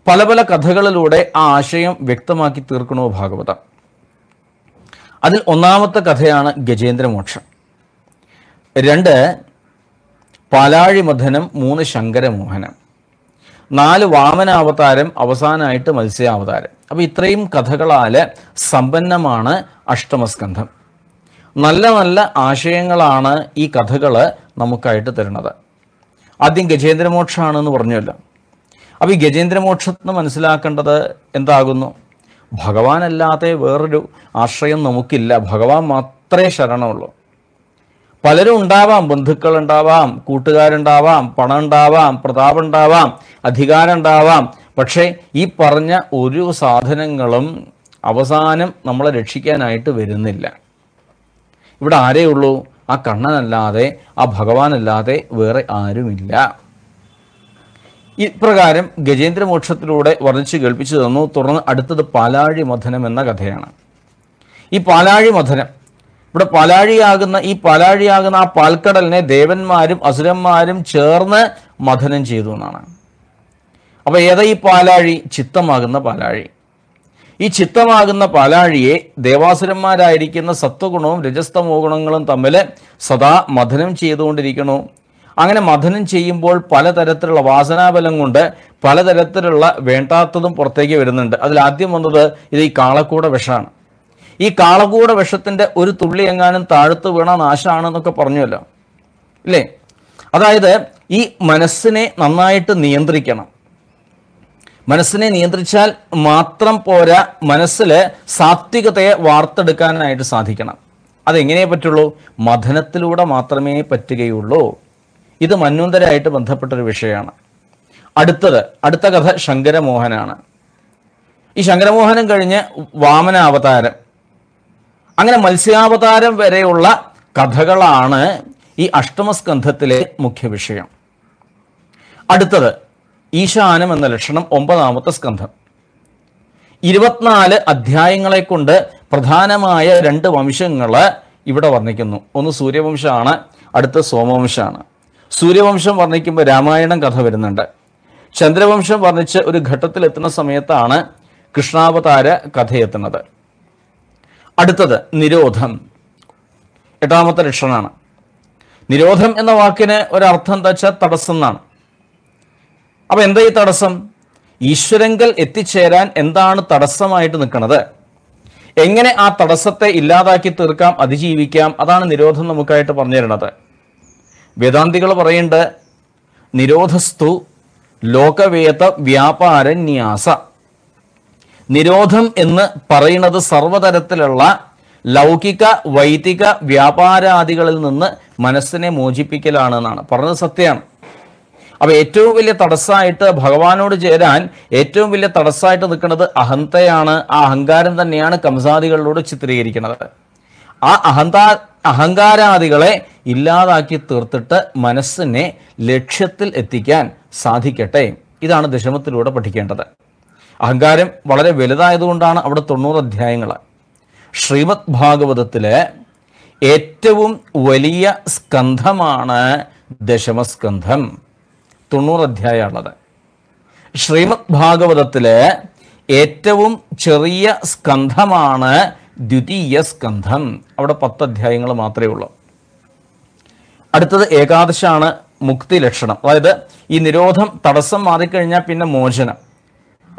പല പല കഥകളിലൂടെ ആ ആശയം വ്യക്തമാക്കി തീർക്കണോ ഭാഗവതം? അതിൽ ഒന്നാമത്തെ കഥയാണ് ഗജേന്ദ്രമോക്ഷം. രണ്ട് പാലാഴി മഥനം മൂന്ന് ശങ്കരമോഹനം. നാല് വാമനാവതാരം അവസാനമായിട്ട് മത്സ്യാവതാരം. അപ്പോൾ ഇത്രയും കഥകളാൽ സമ്പന്നമാണ് അഷ്ടമസ്കന്ധം. നല്ല നല്ല ആശയങ്ങളാണ് ഈ കഥകൾ നമുക്കായിട്ട് തരുന്നത്. ആദ്യം ഗജേന്ദ്രമോക്ഷമാണെന്ന് പറഞ്ഞല്ലോ അപ്പോൾ ഈ ഗജേന്ദ്രമോക്ഷത്തിന് മനസ്സിലാക്കേണ്ടത് എന്താകുന്നു? ഭഗവാനല്ലാതെ വേറൊരു ആശ്രയം നമുക്കില്ല. ഭഗവാൻ മാത്രമേ ശരണമുള്ളൂ. പലരും ഉണ്ടാവാം. ബന്ധുക്കൾ ഉണ്ടാവാം കൂട്ടുകാരുണ്ടാവാം പണം ഉണ്ടാവാം പ്രതാപം ഉണ്ടാവാം അധികാരം ഉണ്ടാവാം പക്ഷേ ഈ പറഞ്ഞ ഒരു സാധനങ്ങളും അവസാനം നമ്മളെ രക്ഷിക്കാനായിട്ട് വരുന്നില്ല. ഇവിടെ ആരേ ഉള്ളൂ ആ കണ്ണനല്ലാതെ ആ ഭഗവാനല്ലാതെ വേറെ ആരുമില്ല. ഇപ്രകാരം ഗജേന്ദ്രമോക്ഷത്തിലൂടെ വർണിച്ച് കേൾപ്പിച്ചു തന്നു. തുടർന്ന് അടുത്തത് പാലാഴി മഥനം എന്ന കഥയാണ്. ഈ പാലാഴി മഥനം ഇവിടെ പാലാഴിയാകുന്ന ഈ പാലാഴിയാകുന്ന ആ പാൽക്കടലിനെ ദേവന്മാരും അസുരന്മാരും ചേർന്ന് മഥനം ചെയ്തു എന്നാണ്. അപ്പോൾ ഏതാ ഈ പാലാഴി? ചിത്തമാകുന്ന പാലാഴി. ഈ ചിത്തമാകുന്ന പാലാഴിയെ ദേവാസുരന്മാരായിരിക്കുന്ന സത്വഗുണവും രജസ്തമോ ഗുണങ്ങളും തമ്മിൽ സദാ മഥനം ചെയ്തുകൊണ്ടിരിക്കണു. അങ്ങനെ മഥനം ചെയ്യുമ്പോൾ പലതരത്തിലുള്ള വാസനാബലം കൊണ്ട് പലതരത്തിലുള്ള വേണ്ടാത്തതും പുറത്തേക്ക് വരുന്നുണ്ട്. അതിൽ ആദ്യം വന്നത് ഇത് ഈ കാളക്കൂട വിഷമാണ്. ഈ കാളകൂട വിഷത്തിന്റെ ഒരു തുള്ളി എങ്ങാനും താഴ്ത്തു വീണ നാശമാണെന്നൊക്കെ പറഞ്ഞുവല്ലോ. ഇല്ലേ? അതായത് ഈ മനസ്സിനെ നന്നായിട്ട് നിയന്ത്രിക്കണം. മനസ്സിനെ നിയന്ത്രിച്ചാൽ മാത്രം പോരാ മനസ്സിൽ സാത്വികതയെ വാർത്തെടുക്കാനായിട്ട് സാധിക്കണം. അതെങ്ങനെയേ പറ്റുള്ളൂ? മഥനത്തിലൂടെ മാത്രമേ പറ്റുകയുള്ളൂ. ഇത് മന്വന്തരായിട്ട് ബന്ധപ്പെട്ടൊരു വിഷയമാണ്. അടുത്തത് അടുത്ത കഥ ശങ്കരമോഹനാണ്. ഈ ശങ്കരമോഹനം കഴിഞ്ഞ് വാമന അവതാരം അങ്ങനെ മത്സ്യാവതാരം വരെയുള്ള കഥകളാണ് ഈ അഷ്ടമസ്കന്ധത്തിലെ മുഖ്യ വിഷയം. അടുത്തത് ഈശാനം എന്ന ലക്ഷണം ഒമ്പതാമത്തെ സ്കന്ധം. ഇരുപത്തിനാല് അധ്യായങ്ങളെ കൊണ്ട് പ്രധാനമായ രണ്ട് വംശങ്ങൾ ഇവിടെ വർണിക്കുന്നു. ഒന്ന് സൂര്യവംശമാണ് അടുത്ത സോമവംശമാണ് സൂര്യവംശം വർണിക്കുമ്പോൾ രാമായണം കഥ വരുന്നുണ്ട്. ചന്ദ്രവംശം വർണിച്ച് ഒരു ഘട്ടത്തിൽ എത്തുന്ന സമയത്താണ് കൃഷ്ണാവതാര കഥയെത്തുന്നത്. അടുത്തത് നിരോധം. എട്ടാമത്തെ ലക്ഷണമാണ് നിരോധം എന്ന വാക്കിന് ഒരർത്ഥം എന്താ വെച്ചാൽ തടസ്സം എന്നാണ്. അപ്പൊ എന്താ ഈ തടസ്സം? ഈശ്വരങ്കൽ എത്തിച്ചേരാൻ എന്താണ് തടസ്സമായിട്ട് നിൽക്കുന്നത് എങ്ങനെ ആ തടസ്സത്തെ ഇല്ലാതാക്കി തീർക്കാം അതിജീവിക്കാം? അതാണ് നിരോധം നമുക്കായിട്ട് പറഞ്ഞു തരുന്നത് വേദാന്തികൾ പറയുന്നുണ്ട് നിരോധസ്തു ലോകവേദ വ്യാപാരന്യാസ. നിരോധം എന്ന് പറയുന്നത് സർവതരത്തിലുള്ള ലൗകിക വൈദിക വ്യാപാരാദികളിൽ നിന്ന് മനസ്സിനെ മോചിപ്പിക്കലാണെന്നാണ്. പറഞ്ഞത് സത്യമാണ്. അപ്പൊ ഏറ്റവും വലിയ തടസ്സമായിട്ട് ഭഗവാനോട് ചേരാൻ ഏറ്റവും വലിയ തടസ്സമായിട്ട് നിൽക്കുന്നത് അഹന്തയാണ്. ആ അഹങ്കാരം തന്നെയാണ് കംസാദികളിലൂടെ ചിത്രീകരിക്കുന്നത്. ആ അഹന്താ അഹങ്കാരാദികളെ ഇല്ലാതാക്കി തീർത്തിട്ട് മനസ്സിനെ ലക്ഷ്യത്തിൽ എത്തിക്കാൻ സാധിക്കട്ടെ. ഇതാണ് ദശമത്തിലൂടെ പഠിക്കേണ്ടത്. അഹങ്കാരം വളരെ വലുതായതുകൊണ്ടാണ് അവിടെ തൊണ്ണൂറ് അധ്യായങ്ങൾ. ശ്രീമദ് ഭാഗവതത്തിലെ ഏറ്റവും വലിയ സ്കന്ധമാണ് ദശമസ്കന്ധം. തൊണ്ണൂറ് അധ്യായമുള്ളത് ശ്രീമദ് ഭാഗവതത്തിലെ ഏറ്റവും ചെറിയ സ്കന്ധമാണ് ദ്വിതീയ സ്കന്ധം. അവിടെ പത്ത് അധ്യായങ്ങൾ മാത്രമേ ഉള്ളൂ. അടുത്തത് ഏകാദശാണ് മുക്തി ലക്ഷണം. അതായത് ഈ നിരോധം തടസ്സം മാറിക്കഴിഞ്ഞാൽ പിന്നെ മോചനം.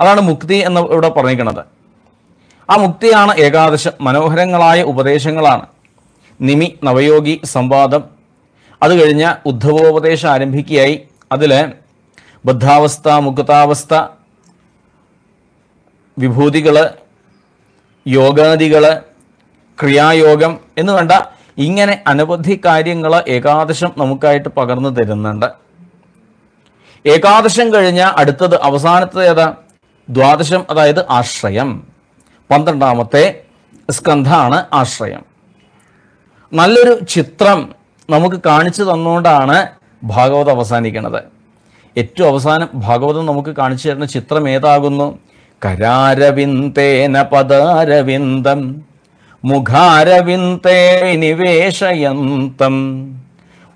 അതാണ് മുക്തി എന്ന് ഇവിടെ പറഞ്ഞിരിക്കുന്നത്. ആ മുക്തിയാണ് ഏകാദശം. മനോഹരങ്ങളായ ഉപദേശങ്ങളാണ്. നിമി നവയോഗി സംവാദം. അത് കഴിഞ്ഞ ഉദ്ധവോപദേശം ആരംഭിക്കുകയായി. അതിൽ ബദ്ധാവസ്ഥ മുക്താവസ്ഥ വിഭൂതികൾ യോഗാദികൾ ക്രിയായോഗം എന്ന് വേണ്ട ഇങ്ങനെ അനവധി കാര്യങ്ങൾ ഏകാദശം നമുക്കായിട്ട് പകർന്നു തരുന്നുണ്ട്. ഏകാദശം കഴിഞ്ഞ അടുത്തത് അവസാനത്തെ ഏതാ? ദ്വാദശം അതായത് ആശ്രയം. പന്ത്രണ്ടാമത്തെ സ്കന്ധാണ് ആശ്രയം. നല്ലൊരു ചിത്രം നമുക്ക് കാണിച്ചു തന്നുകൊണ്ടാണ് ഭാഗവതം അവസാനിക്കുന്നത്. ഏറ്റവും അവസാനം ഭാഗവതം നമുക്ക് കാണിച്ചു തരുന്ന ചിത്രം ഏതാകുന്നു? കരാരവിന്ദേന പദാരവിന്ദം. മുഖാരവിന്ദേ നിവേശയന്തം.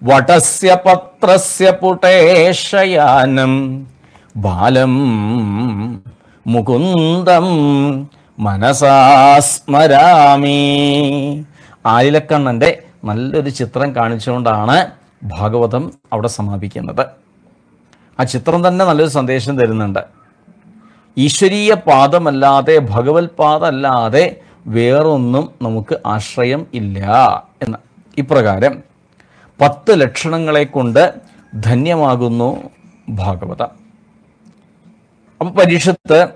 വടസ്യ പത്രസ്യ പുടേശയാനം. ബാലം മുകുന്ദം മനസാസ്മരാമി ആലിലക്കണ്ണന്റെ നല്ലൊരു ചിത്രം കാണിച്ചുകൊണ്ടാണ് ഭാഗവതം അവിടെ സമാപിക്കുന്നത്. ആ ചിത്രം തന്നെ നല്ലൊരു സന്ദേശം തരുന്നുണ്ട്. ഈശ്വരീയ പാദമല്ലാതെ ഭഗവത് പാദമല്ലാതെ വേറൊന്നും നമുക്ക് ആശ്രയം ഇല്ല എന്ന് ഇപ്രകാരം പത്ത് ലക്ഷണങ്ങളെ കൊണ്ട് ധന്യമാകുന്നു ഭാഗവത. അപ്പം പരീക്ഷത്ത്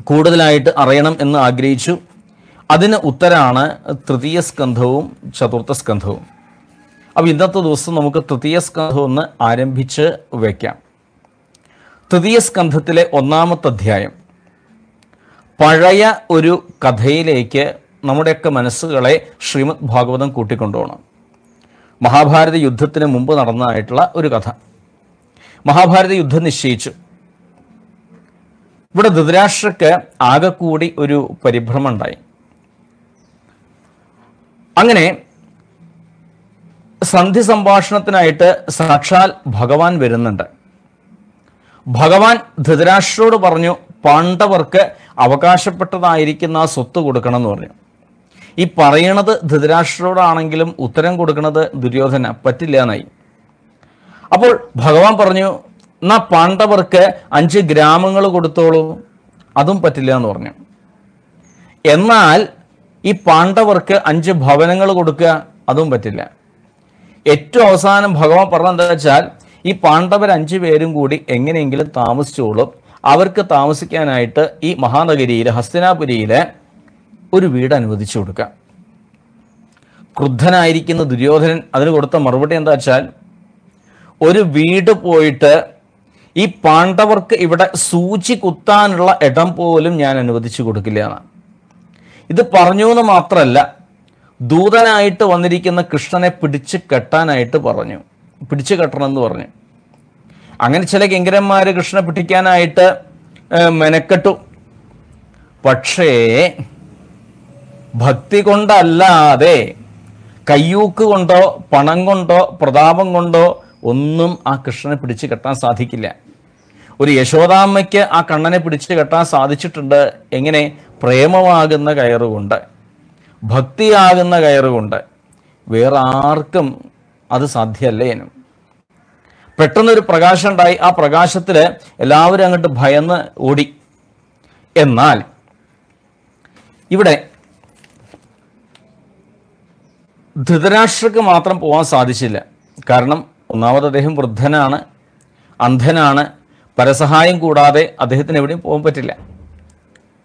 കൂടുതലായിട്ട് അറിയണം എന്ന് ആഗ്രഹിച്ചു. അതിന് ഉത്തരാണ് തൃതീയ സ്കന്ധവും ചതുർത്ഥ സ്കന്ധവും. അപ്പോൾ ഇന്നത്തെ ദിവസം നമുക്ക് തൃതീയ സ്കന്ധം ഒന്ന് ആരംഭിച്ച് വയ്ക്കാം തൃതീയ സ്കന്ധത്തിലെ ഒന്നാമത്തെ അധ്യായം. പഴയ ഒരു കഥയിലേക്ക് നമ്മുടെയൊക്കെ മനസ്സുകളെ ശ്രീമദ് ഭാഗവതം കൂട്ടിക്കൊണ്ടുപോകണം. മഹാഭാരത യുദ്ധത്തിന് മുമ്പ് നടന്നതായിട്ടുള്ള ഒരു കഥ. മഹാഭാരത യുദ്ധം നിശ്ചയിച്ചു. ഇവിടെ ധൃതരാഷ്ട്രക്ക് ആകെ കൂടി ഒരു പരിഭ്രമം ഉണ്ടായി അങ്ങനെ സന്ധി സംഭാഷണത്തിനായിട്ട് സാക്ഷാൽ ഭഗവാൻ വരുന്നുണ്ട്. ഭഗവാൻ ധൃതരാഷ്ട്രോട് പറഞ്ഞു പാണ്ഡവർക്ക് അവകാശപ്പെട്ടതായിരിക്കുന്ന ആ സ്വത്ത് കൊടുക്കണം എന്ന് പറഞ്ഞു. ഈ പറയണത് ധൃതരാഷ്ട്രോടാണെങ്കിലും ഉത്തരം കൊടുക്കുന്നത് ദുര്യോധന പറ്റില്ല എന്നായി. അപ്പോൾ ഭഗവാൻ പറഞ്ഞു എന്നാ പാണ്ഡവർക്ക് അഞ്ച് ഗ്രാമങ്ങൾ കൊടുത്തോളൂ. അതും പറ്റില്ല എന്ന് പറഞ്ഞു. എന്നാൽ ഈ പാണ്ഡവർക്ക് അഞ്ച് ഭവനങ്ങൾ കൊടുക്കുക അതും പറ്റില്ല. ഏറ്റവും അവസാനം ഭഗവാൻ പറഞ്ഞത് എന്താ വെച്ചാൽ ഈ പാണ്ഡവർ അഞ്ചു പേരും കൂടി എങ്ങനെയെങ്കിലും താമസിച്ചോളും. അവർക്ക് താമസിക്കാനായിട്ട് ഈ മഹാനഗരിയിലെ ഹസ്തിനാപുരിയിലെ ഒരു വീട് അനുവദിച്ചു കൊടുക്കാം. ക്രുദ്ധനായിരിക്കുന്ന ദുര്യോധനൻ അതിന് കൊടുത്ത മറുപടി എന്താ വെച്ചാൽ ഒരു വീട് പോയിട്ട് ഈ പാണ്ഡവർക്ക് ഇവിടെ സൂചി കുത്താനുള്ള ഇടം പോലും ഞാൻ അനുവദിച്ചു കൊടുക്കില്ല എന്നാണ് ഇത് പറഞ്ഞു എന്ന് മാത്രമല്ല ദൂതനായിട്ട് വന്നിരിക്കുന്ന കൃഷ്ണനെ പിടിച്ചു കെട്ടാനായിട്ട് പറഞ്ഞു. പിടിച്ചു കെട്ടണമെന്ന് പറഞ്ഞു. അങ്ങനെ ചില കിങ്കരന്മാര് കൃഷ്ണ പിടിക്കാനായിട്ട് മെനക്കെട്ടു. പക്ഷേ ഭക്തി കൊണ്ടല്ലാതെ കയ്യൂക്ക് കൊണ്ടോ പണം കൊണ്ടോ പ്രതാപം കൊണ്ടോ ഒന്നും ആ കൃഷ്ണനെ പിടിച്ചു കെട്ടാൻ സാധിക്കില്ല. ഒരു യശോദാമ്മയ്ക്ക് ആ കണ്ണനെ പിടിച്ചു കെട്ടാൻ സാധിച്ചിട്ടുണ്ട്. എങ്ങനെ? പ്രേമമാകുന്ന കയറുകൊണ്ട്. ഭക്തിയാകുന്ന കയറുകൊണ്ട്. വേറെ ആർക്കും അത് സാധ്യമല്ലേനും പെട്ടെന്നൊരു പ്രകാശം ഉണ്ടായി ആ പ്രകാശത്തിൽ എല്ലാവരും അങ്ങോട്ട് ഭയന്ന് ഓടി. എന്നാൽ ഇവിടെ ധൃതരാഷ്ട്രക്ക് മാത്രം പോകാൻ സാധിച്ചില്ല. കാരണം ഒന്നാമത് അദ്ദേഹം വൃദ്ധനാണ് അന്ധനാണ് പരസഹായം കൂടാതെ അദ്ദേഹത്തിന് എവിടെയും പോകാൻ പറ്റില്ല.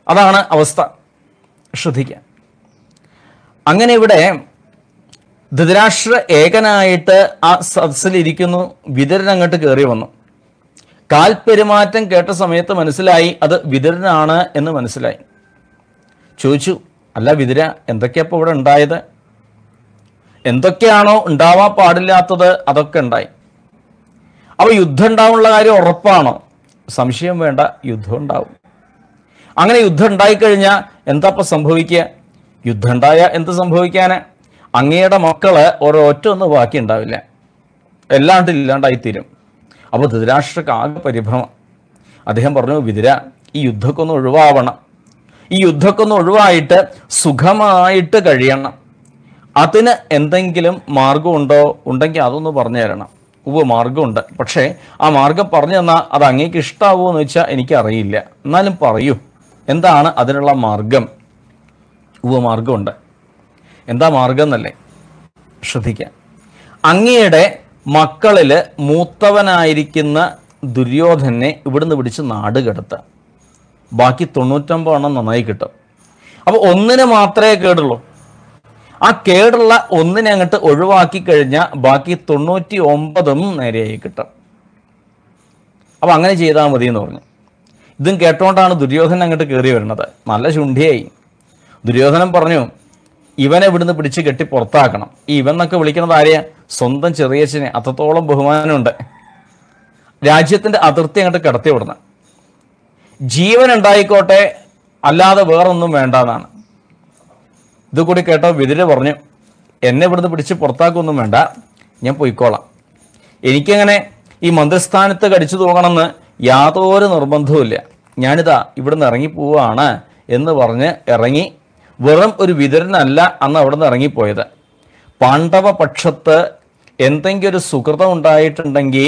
അതാണ് അവസ്ഥ. ശ്രദ്ധിക്കുക അങ്ങനെ ഇവിടെ ധൃതരാഷ്ട്ര ഏകനായിട്ട് ആ സദസ്സിലിരിക്കുന്നു വിതരൻ അങ്ങോട്ട് കയറി വന്നു. കാൽ പെരുമാറ്റം കേട്ട സമയത്ത് മനസ്സിലായി അത് വിതരനാണ് എന്ന് മനസ്സിലായി. ചോദിച്ചു അല്ല വിതിര എന്തൊക്കെയപ്പോൾ ഇവിടെ ഉണ്ടായത്? എന്തൊക്കെയാണോ ഉണ്ടാവാൻ പാടില്ലാത്തത് അതൊക്കെ ഉണ്ടായി. അപ്പോൾ യുദ്ധം ഉണ്ടാവുള്ള കാര്യം ഉറപ്പാണോ? സംശയം വേണ്ട യുദ്ധം ഉണ്ടാവും. അങ്ങനെ യുദ്ധം ഉണ്ടായിക്കഴിഞ്ഞാൽ എന്താ ഇപ്പം സംഭവിക്കുക? യുദ്ധം ഉണ്ടായാൽ എന്ത് സംഭവിക്കാന്? അങ്ങയുടെ മക്കൾ ഒരൊറ്റ ഒന്നും ബാക്കി ഉണ്ടാവില്ല. എല്ലാണ്ട് ഇല്ലാണ്ടായിത്തീരും അപ്പോൾ ധൃതരാഷ്ട്രക്ക് ആകെ പരിഭ്രമം. അദ്ദേഹം പറഞ്ഞു വിതിര ഈ യുദ്ധമൊക്കെ ഒന്ന് ഒഴിവാവണം. ഈ യുദ്ധമൊക്കെ ഒന്ന് ഒഴിവായിട്ട് സുഖമായിട്ട് കഴിയണം. അതിന് എന്തെങ്കിലും മാർഗമുണ്ടോ ഉണ്ടെങ്കിൽ അതൊന്ന് പറഞ്ഞു തരണം. ഉവ്വ് മാർഗമുണ്ട് പക്ഷേ ആ മാർഗം പറഞ്ഞു തന്നാൽ അത് അങ്ങേക്ക് ഇഷ്ടാവുമോ എന്ന് വെച്ചാൽ എനിക്കറിയില്ല. എന്നാലും പറയൂ എന്താണ് അതിനുള്ള മാർഗം ഉവ്വ് മാർഗമുണ്ട് എന്താ മാർഗം എന്നല്ലേ? ശ്രദ്ധിക്കാം. അങ്ങയുടെ മക്കളിൽ മൂത്തവനായിരിക്കുന്ന ദുര്യോധനെ ഇവിടുന്ന് പിടിച്ച് നാട് കടത്തുക ബാക്കി തൊണ്ണൂറ്റൊമ്പത് എണ്ണം നന്നായി കിട്ടും. അപ്പോൾ ഒന്നിനെ മാത്രമേ കേടുള്ളൂ. ആ കേടുള്ള ഒന്നിനെ അങ്ങോട്ട് ഒഴിവാക്കി കഴിഞ്ഞാൽ ബാക്കി തൊണ്ണൂറ്റി ഒമ്പതും നേരെയായി കിട്ടും. അപ്പം അങ്ങനെ ചെയ്താൽ മതി എന്ന് പറഞ്ഞു. ഇതും കേട്ടോണ്ടാണ് ദുര്യോധനൻ അങ്ങോട്ട് കയറി വരുന്നത്. നല്ല ശുണ്ഠിയായി ദുര്യോധനൻ പറഞ്ഞു ഇവനെ ഇവിടുന്ന് പിടിച്ച് കെട്ടി പുറത്താക്കണം. ഈ ഇവൻ എന്നൊക്കെ വിളിക്കുന്നത് ആരെയാ? സ്വന്തം ചെറിയച്ഛനെ. അത്രത്തോളം ബഹുമാനമുണ്ട്. രാജ്യത്തിന്റെ അതിർത്തി അങ്ങോട്ട് കടത്തി ജീവൻ ഉണ്ടായിക്കോട്ടെ അല്ലാതെ വേറൊന്നും വേണ്ടാന്നാണ്. ഇത് കൂടി കേട്ടോ വിതിര് പറഞ്ഞു. എന്നെ ഇവിടുന്ന് പിടിച്ച് പുറത്താക്കൊന്നും വേണ്ട. ഞാൻ പൊയ്ക്കോളാം. എനിക്കങ്ങനെ ഈ മന്ത്രിസ്ഥാനത്ത് കടിച്ചു തൂങ്ങണമെന്ന് യാതൊരു നിർബന്ധവുമില്ല. ഞാനിതാ ഇവിടുന്ന് ഇറങ്ങി പോവുകയാണ് എന്ന് പറഞ്ഞ് ഇറങ്ങി വെറും ഒരു വിതരനല്ല അന്ന് അവിടെ നിന്ന് ഇറങ്ങിപ്പോയത്. പാണ്ഡവ പക്ഷത്ത് എന്തെങ്കിലും ഒരു സുഹൃതം ഉണ്ടായിട്ടുണ്ടെങ്കിൽ